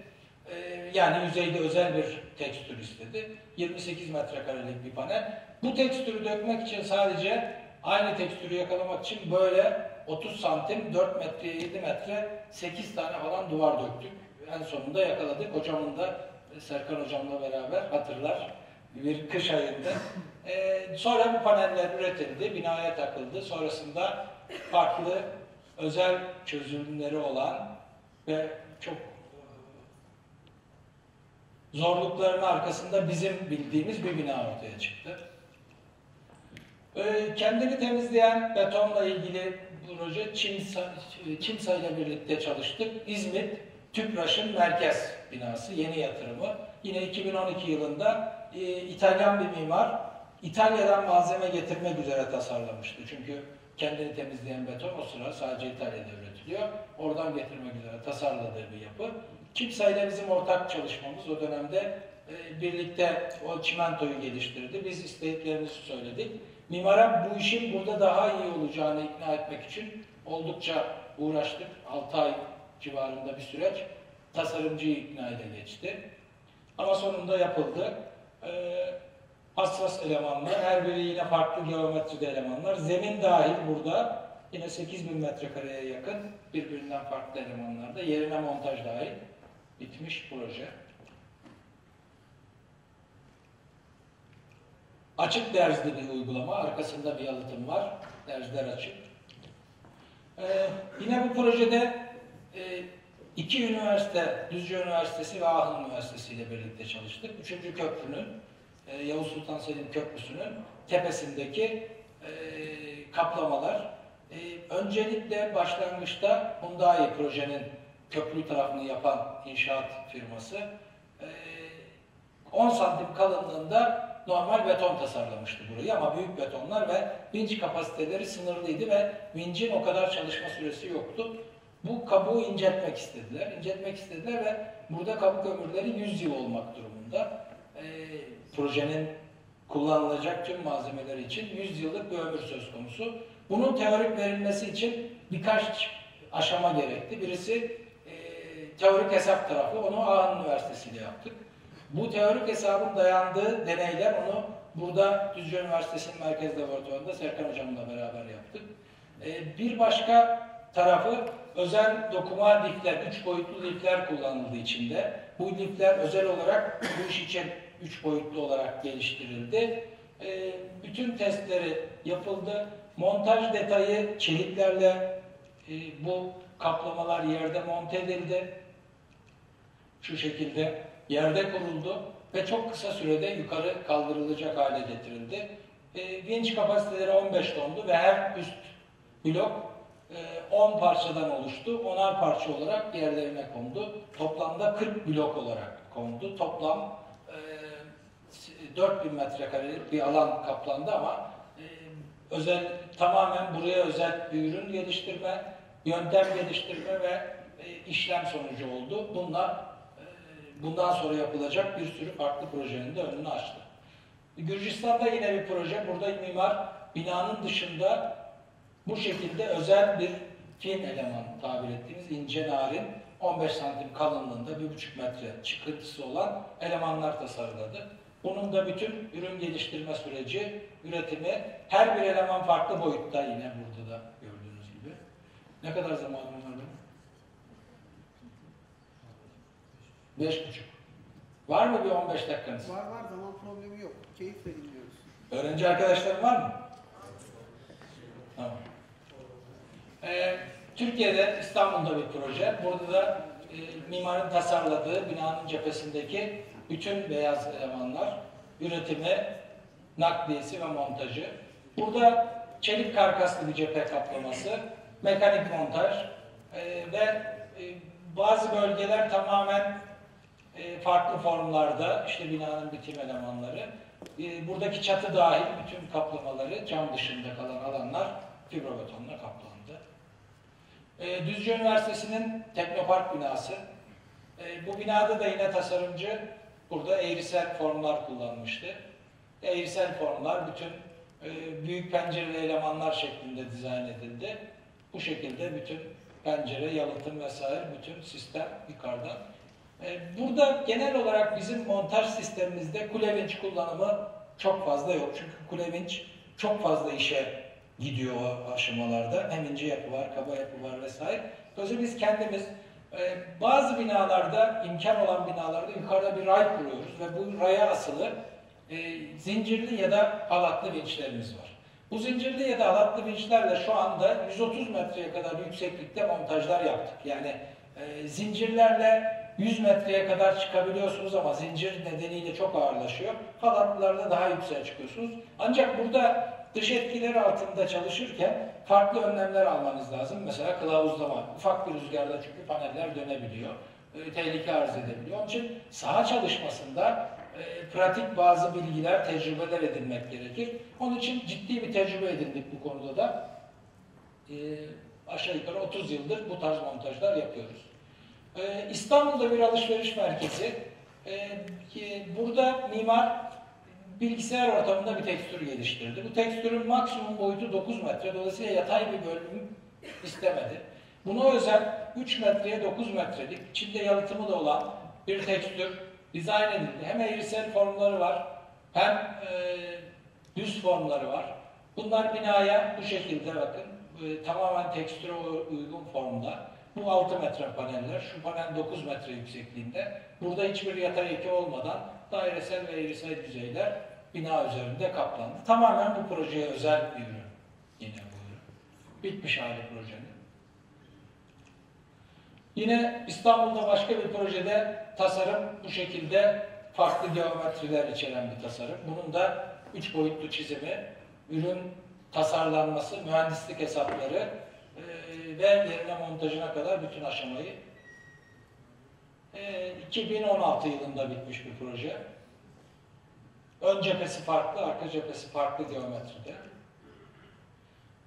E, yani yüzeyde özel bir tekstür istedi. 28 metrekarelik bir panel. Bu tekstürü dökmek için sadece aynı tekstürü yakalamak için böyle 30 santim, 4 metre, 7 metre, 8 tane falan duvar döktük. En sonunda yakaladık. Hocamın da Serkan hocamla beraber hatırlar bir kış ayında. Ee, sonra bu paneller üretildi, binaya takıldı. Sonrasında farklı özel çözümleri olan ve çok e, zorlukların arkasında bizim bildiğimiz bir bina ortaya çıktı. Ee, kendini temizleyen betonla ilgili proje Çimsa, Çimsa ile birlikte çalıştık. İzmit TÜPRAŞ'ın merkez binası, yeni yatırımı. Yine 2012 yılında e, İtalyan bir mimar İtalya'dan malzeme getirmek üzere tasarlamıştı. Çünkü kendini temizleyen beton o sıra sadece İtalya'da üretiliyor. Oradan getirmek üzere tasarladığı bir yapı. Çimsa ile bizim ortak çalışmamız o dönemde e, birlikte o çimentoyu geliştirdi. Biz istediklerimizi söyledik. Mimara bu işin burada daha iyi olacağını ikna etmek için oldukça uğraştık. 6 ay civarında bir süreç tasarımcıyı ikna ile geçti. Ama sonunda yapıldı. Ee, hassas elemanlar, her biri yine farklı geometride elemanlar. Zemin dahil burada yine 8000 metrekareye yakın birbirinden farklı elemanlarda. Yerine montaj dahil bitmiş proje. Açık derzli bir uygulama. Arkasında bir yalıtım var. Derzler açık. Ee, yine bu projede e, iki üniversite, Düzce Üniversitesi ve Ahın Üniversitesi ile birlikte çalıştık. Üçüncü köprünün, e, Yavuz Sultan Selim Köprüsü'nün tepesindeki e, kaplamalar. E, öncelikle başlangıçta Hyundai projenin köprü tarafını yapan inşaat firması e, 10 santim kalınlığında normal beton tasarlamıştı burayı ama büyük betonlar ve vinç kapasiteleri sınırlıydı ve vincin o kadar çalışma süresi yoktu. Bu kabuğu inceltmek istediler. İnceltmek istediler ve burada kabuk ömürleri 100 yıl olmak durumunda. E, projenin kullanılacak tüm malzemeler için 100 yıllık bir ömür söz konusu. Bunun teorik verilmesi için birkaç aşama gerekti. Birisi e, teorik hesap tarafı, onu Ağan Üniversitesi ile yaptık. Bu teorik hesabın dayandığı deneyler onu burada Düzce Üniversitesi'nin merkez laboratuvarında Serkan Hocam'la beraber yaptık. E, bir başka tarafı özel dokuma lifler, üç boyutlu lifler kullanıldı içinde. Bu lifler özel olarak bu iş için üç boyutlu olarak geliştirildi. E, bütün testleri yapıldı. Montaj detayı çeliklerle e, bu kaplamalar yerde monte edildi. Şu şekilde yerde kuruldu ve çok kısa sürede yukarı kaldırılacak hale getirildi. E, vinç kapasiteleri 15 tondu ve her üst blok 10 e, parçadan oluştu. 10'ar parça olarak yerlerine kondu. Toplamda 40 blok olarak kondu. Toplam e, 4000 metrekarelik bir alan kaplandı ama e, özel tamamen buraya özel bir ürün geliştirme, yöntem geliştirme ve e, işlem sonucu oldu. Bunlar e, bundan sonra yapılacak bir sürü farklı projenin de önünü açtı. Gürcistan'da yine bir proje. Burada mimar binanın dışında bu şekilde özel bir fin eleman tabir ettiğimiz ince narin 15 santim kalınlığında 1,5 metre çıkıntısı olan elemanlar tasarladı. Bunun da bütün ürün geliştirme süreci, üretimi, her bir eleman farklı boyutta yine burada da gördüğünüz gibi. Ne kadar zamanım var benim? Beş buçuk. Var mı bir 15 dakikanız? Var var zaman problemi yok. Keyifle dinliyoruz. Öğrenci arkadaşlarım var mı? Tamam. Ee, Türkiye'de İstanbul'da bir proje. Burada da e, mimarın tasarladığı binanın cephesindeki bütün beyaz elemanlar üretimi, nakliyesi ve montajı. Burada çelik karkaslı bir cephe kaplaması, mekanik montaj e, ve e, bazı bölgeler tamamen e, farklı formlarda, işte binanın bitim elemanları. E, buradaki çatı dahil bütün kaplamaları, cam dışında kalan alanlar fibrobetonla kaplandı. E, Düzce Üniversitesi'nin Teknopark binası. E, bu binada da yine tasarımcı burada eğrisel formlar kullanmıştı. Eğrisel formlar bütün e, büyük pencereli elemanlar şeklinde dizayn edildi. Bu şekilde bütün pencere, yalıtım vesaire bütün sistem yukarıdan. E, burada genel olarak bizim montaj sistemimizde kule vinç kullanımı çok fazla yok. Çünkü kule vinç çok fazla işe gidiyor o aşamalarda. Hem ince yapı var, kaba yapı var vesaire. Dolayısıyla biz kendimiz e, bazı binalarda, imkan olan binalarda yukarıda bir ray kuruyoruz ve bu raya asılı e, zincirli ya da halatlı vinçlerimiz var. Bu zincirli ya da halatlı vinçlerle şu anda 130 metreye kadar yükseklikte montajlar yaptık. Yani e, zincirlerle 100 metreye kadar çıkabiliyorsunuz ama zincir nedeniyle çok ağırlaşıyor. Halatlılarda daha yükseğe çıkıyorsunuz. Ancak burada dış etkiler altında çalışırken farklı önlemler almanız lazım. Mesela kılavuzlama. Ufak bir rüzgarda çünkü paneller dönebiliyor. E, tehlike arz edebiliyor. Onun için saha çalışmasında e, pratik bazı bilgiler, tecrübeler edinmek gerekir. Onun için ciddi bir tecrübe edindik bu konuda da. E, aşağı yukarı 30 yıldır bu tarz montajlar yapıyoruz. E, İstanbul'da bir alışveriş merkezi. E, burada mimar bilgisayar ortamında bir tekstür geliştirdi. Bu tekstürün maksimum boyutu 9 metre. Dolayısıyla yatay bir bölüm istemedi. Buna özel 3 metreye 9 metrelik, içinde yalıtımı da olan bir tekstür dizayn edildi. Hem eğrisel formları var, hem e, düz formları var. Bunlar binaya bu şekilde bakın, e, tamamen tekstüre uygun formda. Bu 6 metre paneller, şu panel 9 metre yüksekliğinde. Burada hiçbir yatay eki olmadan dairesel ve eğrisel yüzeyler bina üzerinde kaplandı. Tamamen bu projeye özel bir ürün. Yine bu ürün. Bitmiş hali projenin. Yine İstanbul'da başka bir projede tasarım bu şekilde farklı geometriler içeren bir tasarım. Bunun da üç boyutlu çizimi, ürün tasarlanması, mühendislik hesapları e, ve yerine montajına kadar bütün aşamayı e, 2016 yılında bitmiş bir proje. Ön cephesi farklı, arka cephesi farklı geometride.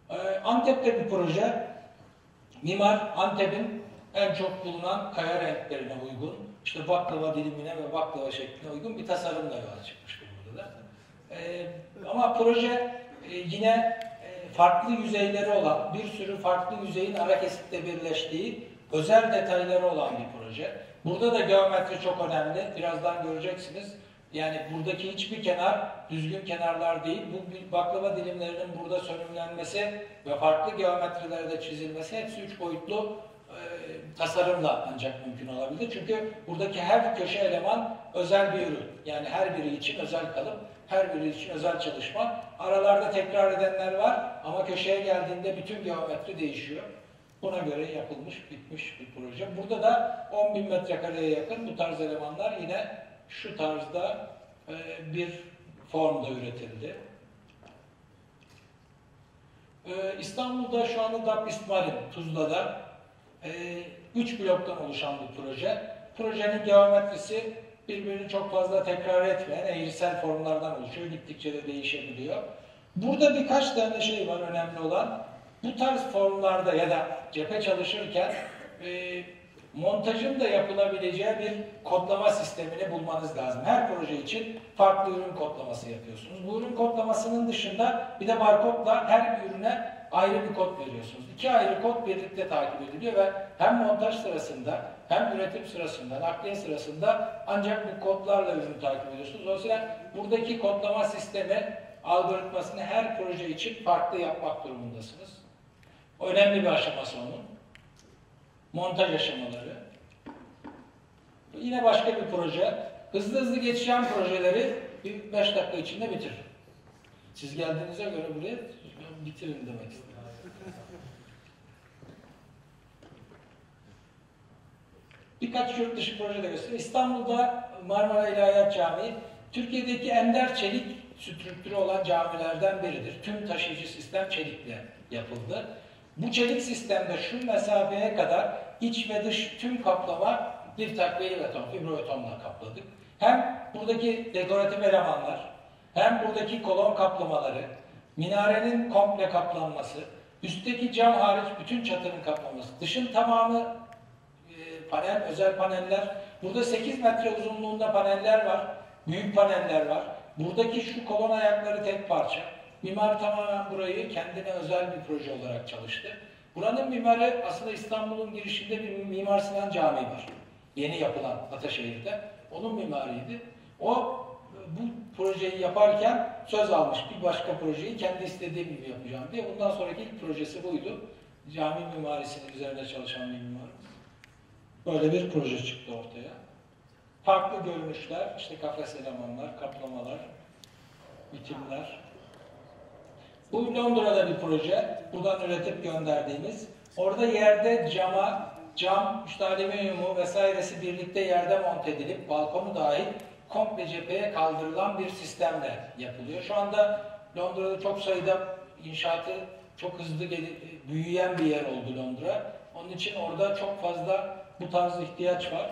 Ee, Antep'te bir proje. Mimar Antep'in en çok bulunan kaya renklerine uygun, işte baklava dilimine ve baklava şekline uygun bir tasarımla yola çıkmıştır burada da. Ee, ama proje e, yine e, farklı yüzeyleri olan, bir sürü farklı yüzeyin ara kesitle birleştiği özel detayları olan bir proje. Burada da geometri çok önemli. Birazdan göreceksiniz. Yani buradaki hiçbir kenar düzgün kenarlar değil. Bu baklava dilimlerinin burada sönümlenmesi ve farklı geometrilerde çizilmesi hepsi üç boyutlu e, tasarımla ancak mümkün olabilir. Çünkü buradaki her köşe eleman özel bir ürün. Yani her biri için özel kalıp, her biri için özel çalışma. Aralarda tekrar edenler var ama köşeye geldiğinde bütün geometri değişiyor. Buna göre yapılmış, bitmiş bir proje. Burada da 10 bin metrekareye yakın bu tarz elemanlar yine şu tarzda e, bir formda üretildi. E, İstanbul'da şu anda DAP İstmarin, Tuzla'da e, üç bloktan oluşan bir proje. Projenin geometrisi birbirini çok fazla tekrar etmeyen eğrisel formlardan oluşuyor. Gittikçe de değişebiliyor. Burada birkaç tane şey var önemli olan. Bu tarz formlarda ya da cephe çalışırken e, montajın da yapılabileceği bir kodlama sistemini bulmanız lazım. Her proje için farklı ürün kodlaması yapıyorsunuz. Bu ürün kodlamasının dışında bir de barkodla her bir ürüne ayrı bir kod veriyorsunuz. İki ayrı kod birlikte takip ediliyor ve hem montaj sırasında hem üretim sırasında, nakliye sırasında ancak bu kodlarla ürünü takip ediyorsunuz. Dolayısıyla buradaki kodlama sistemi algoritmasını her proje için farklı yapmak durumundasınız. Önemli bir aşaması onun montaj aşamaları. Yine başka bir proje. Hızlı hızlı geçeceğim projeleri bir beş dakika içinde bitir. Siz geldiğinize göre buraya bitirin demek istedim. Birkaç yurt dışı proje de göstereyim. İstanbul'da Marmara İlahiyat Camii Türkiye'deki ender çelik strüktürü olan camilerden biridir. Tüm taşıyıcı sistem çelikle yapıldı. Bu çelik sistemde şu mesafeye kadar iç ve dış tüm kaplama bir takviye beton, fibrobetonla kapladık. Hem buradaki dekoratif elemanlar, hem buradaki kolon kaplamaları, minarenin komple kaplanması, üstteki cam hariç bütün çatının kaplaması, dışın tamamı e, panel, özel paneller. Burada 8 metre uzunluğunda paneller var, büyük paneller var. Buradaki şu kolon ayakları tek parça. Mimar tamamen burayı kendine özel bir proje olarak çalıştı. Buranın mimarı aslında İstanbul'un girişinde bir Mimar Sinan Camii var. Yeni yapılan Ataşehir'de. Onun mimariydi. O bu projeyi yaparken söz almış bir başka projeyi kendi istediğim gibi yapacağım diye. Bundan sonraki ilk projesi buydu. Cami mimarisinin üzerinde çalışan bir mimarımız. Böyle bir proje çıktı ortaya. Farklı görünüşler, işte kafes elemanlar, kaplamalar, bitimler. Bu Londra'da bir proje. Buradan üretip gönderdiğimiz. Orada yerde cama, cam, işte alüminyumu vesairesi birlikte yerde monte edilip balkonu dahil komple cepheye kaldırılan bir sistemle yapılıyor. Şu anda Londra'da çok sayıda inşaatı çok hızlı büyüyen bir yer oldu Londra. Onun için orada çok fazla bu tarz ihtiyaç var.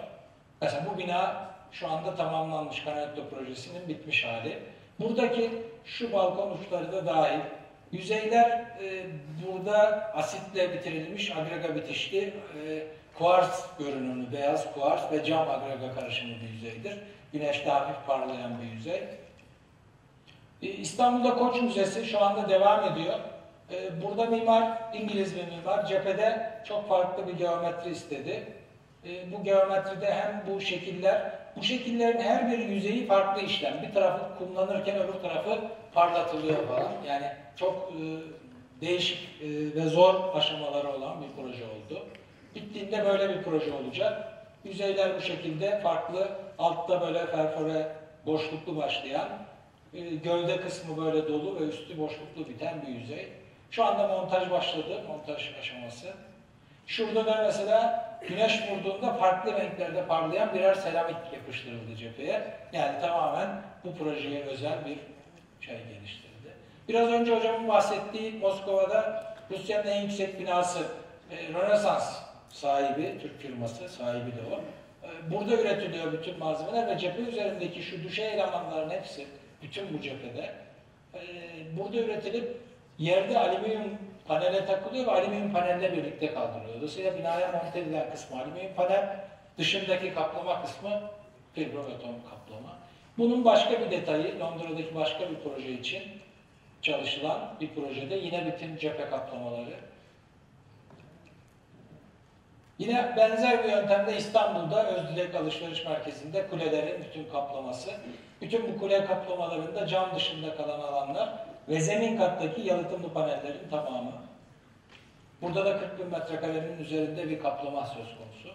Mesela bu bina şu anda tamamlanmış Canetto projesinin bitmiş hali. Buradaki şu balkon uçları da dahil. Yüzeyler e, burada asitle bitirilmiş agrega bitişli e, kuars görünümlü beyaz kuars ve cam agrega karışımı bir yüzeydir. Güneşte hafif parlayan bir yüzey. E, İstanbul'da Koç Müzesi şu anda devam ediyor. E, burada mimar, İngiliz bir mimar, cephede çok farklı bir geometri istedi. E, bu geometride hem bu şekiller, bu şekillerin her bir yüzeyi farklı işlem. Bir tarafı kumlanırken öbür tarafı parlatılıyor falan. Yani çok e, değişik e, ve zor aşamaları olan bir proje oldu. Bittiğinde böyle bir proje olacak. Yüzeyler bu şekilde farklı, altta böyle perfore boşluklu başlayan, e, gövde kısmı böyle dolu ve üstü boşluklu biten bir yüzey. Şu anda montaj başladı, montaj aşaması. Şurada da mesela güneş vurduğunda farklı renklerde parlayan birer seramik yapıştırıldı cepheye. Yani tamamen bu projeye özel bir şey geliştirildi. Biraz önce hocamın bahsettiği Moskova'da Rusya'nın en yüksek binası e, Rönesans sahibi, Türk firması sahibi de o. E, burada üretiliyor bütün malzemeler ve cephe üzerindeki şu düşey elemanların hepsi, bütün bu cephede e, burada üretilip yerde alüminyum panele takılıyor ve alüminyum panelle birlikte kaldırılıyor. Dolayısıyla binaya monte edilen kısmı alüminyum panel, dışındaki kaplama kısmı fibrobeton kaplama. Bunun başka bir detayı, Londra'daki başka bir proje için çalışılan bir projede yine bütün cephe kaplamaları. Yine benzer bir yöntemde İstanbul'da Özdilek Alışveriş Merkezi'nde kulelerin bütün kaplaması. Bütün bu kule kaplamalarında cam dışında kalan alanlar ve zemin kattaki yalıtımlı panellerin tamamı. Burada da 40 bin metrekarenin üzerinde bir kaplama söz konusu.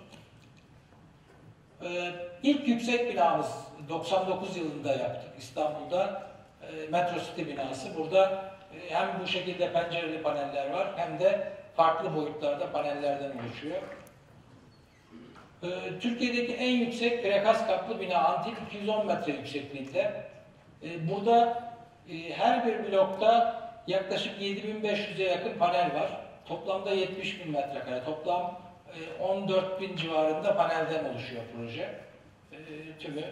Ee, ilk yüksek binamız 99 yılında yaptık İstanbul'da. E, Metro City binası. Burada e, hem bu şekilde pencereli paneller var hem de farklı boyutlarda panellerden oluşuyor. E, Türkiye'deki en yüksek frekas kaplı bina antik 210 metre yüksekliğinde. Burada her bir blokta yaklaşık 7500'e yakın panel var. Toplamda 70 bin metrekare. Toplam 14 bin civarında panelden oluşuyor proje. Tümü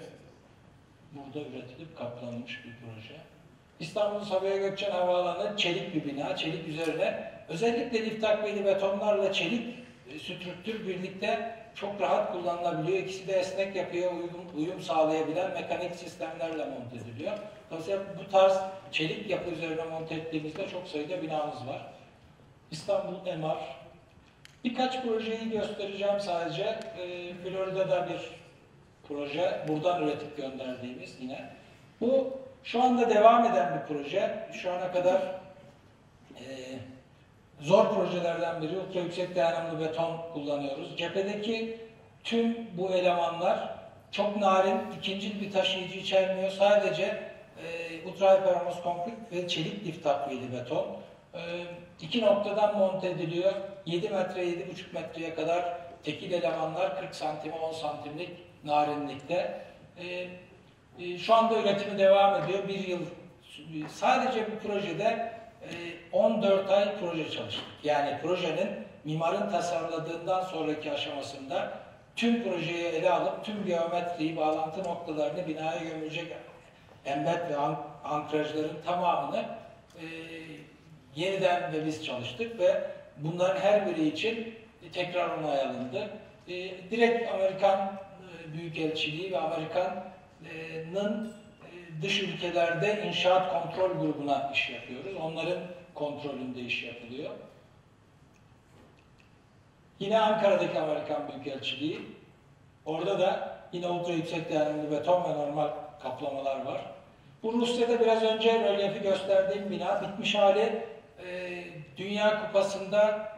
burada üretilip kaplanmış bir proje. İstanbul Sabiha Gökçen Havaalanı çelik bir bina. Çelik üzerine özellikle lif takviyeli betonlarla çelik strüktür birlikte çok rahat kullanılabiliyor. İkisi de esnek yapıyor, uyum, uyum sağlayabilen mekanik sistemlerle monte ediliyor. Dolayısıyla bu tarz çelik yapı üzerine monte ettiğimizde çok sayıda binamız var. İstanbul MR. Birkaç projeyi göstereceğim sadece. E, Florida'da bir proje. Buradan üretip gönderdiğimiz yine. Bu şu anda devam eden bir proje. Şu ana kadar e, zor projelerden biri. Ultra yüksek dayanımlı beton kullanıyoruz. Cephedeki tüm bu elemanlar çok narin, ikinci bir taşıyıcı içermiyor. Sadece e, ultra hyperamos konkrit ve çelik lif takviyeli beton. E, iki noktadan monte ediliyor. 7 metre, 7,5 metreye kadar tekil elemanlar 40 santime 10 santimlik narinlikte. E, e, şu anda üretimi devam ediyor. Bir yıl sadece bu projede e, 14 ay proje çalıştık. Yani projenin mimarın tasarladığından sonraki aşamasında tüm projeyi ele alıp tüm geometriyi, bağlantı noktalarını binaya gömülecek embed ve ankrajların tamamını e, yeniden ve biz çalıştık ve bunların her biri için tekrar onay alındı. E, direkt Amerikan Büyükelçiliği ve Amerika'nın e, dış ülkelerde inşaat kontrol grubuna iş yapıyoruz. Onların kontrolünde iş yapılıyor. Yine Ankara'daki Amerikan Büyükelçiliği. Orada da yine ultra yüksek dayanımlı beton ve normal kaplamalar var. Bu Rusya'da biraz önce rölyefi gösterdiğim bina bitmiş hali e, Dünya Kupası'nda e,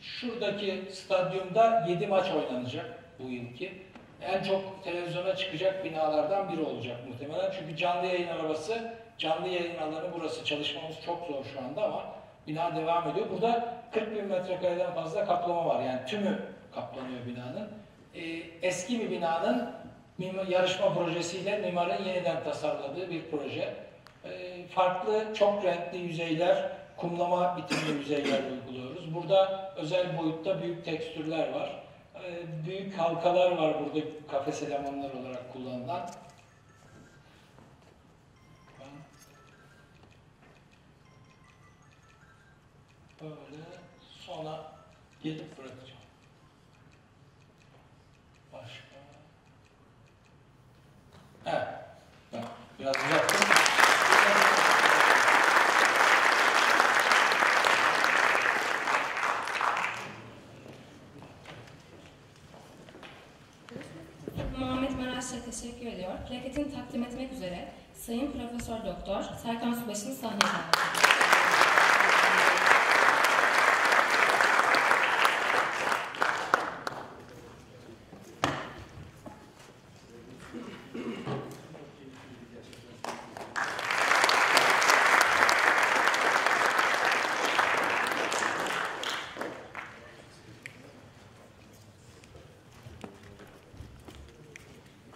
şuradaki stadyumda 7 maç oynanacak bu yılki. En çok televizyona çıkacak binalardan biri olacak muhtemelen. Çünkü canlı yayın arabası, canlı yayın alanı burası. Çalışmamız çok zor şu anda ama bina devam ediyor. Burada 40 bin metrekareden fazla kaplama var. Yani tümü kaplanıyor binanın. Ee, eski bir binanın yarışma projesiyle mimarın yeniden tasarladığı bir proje. Ee, farklı, çok renkli yüzeyler, kumlama bitimli yüzeyler Burada özel boyutta büyük tekstürler var. Ee, büyük halkalar var burada kafes elemanları olarak kullanılan. Böyle sonra gelip bırakacağım. Başka. Evet. Biraz uzattım. Maraş'a teşekkür ediyor. Plaketini takdim etmek üzere Sayın Profesör Doktor Serkan Subaşı'nı sahneye davet ediyor.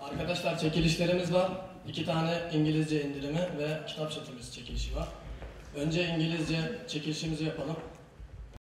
Arkadaşlar çekilişlerimiz var. İki tane İngilizce indirimi ve kitap çekilişi çekilişi var. Önce İngilizce çekilişimizi yapalım.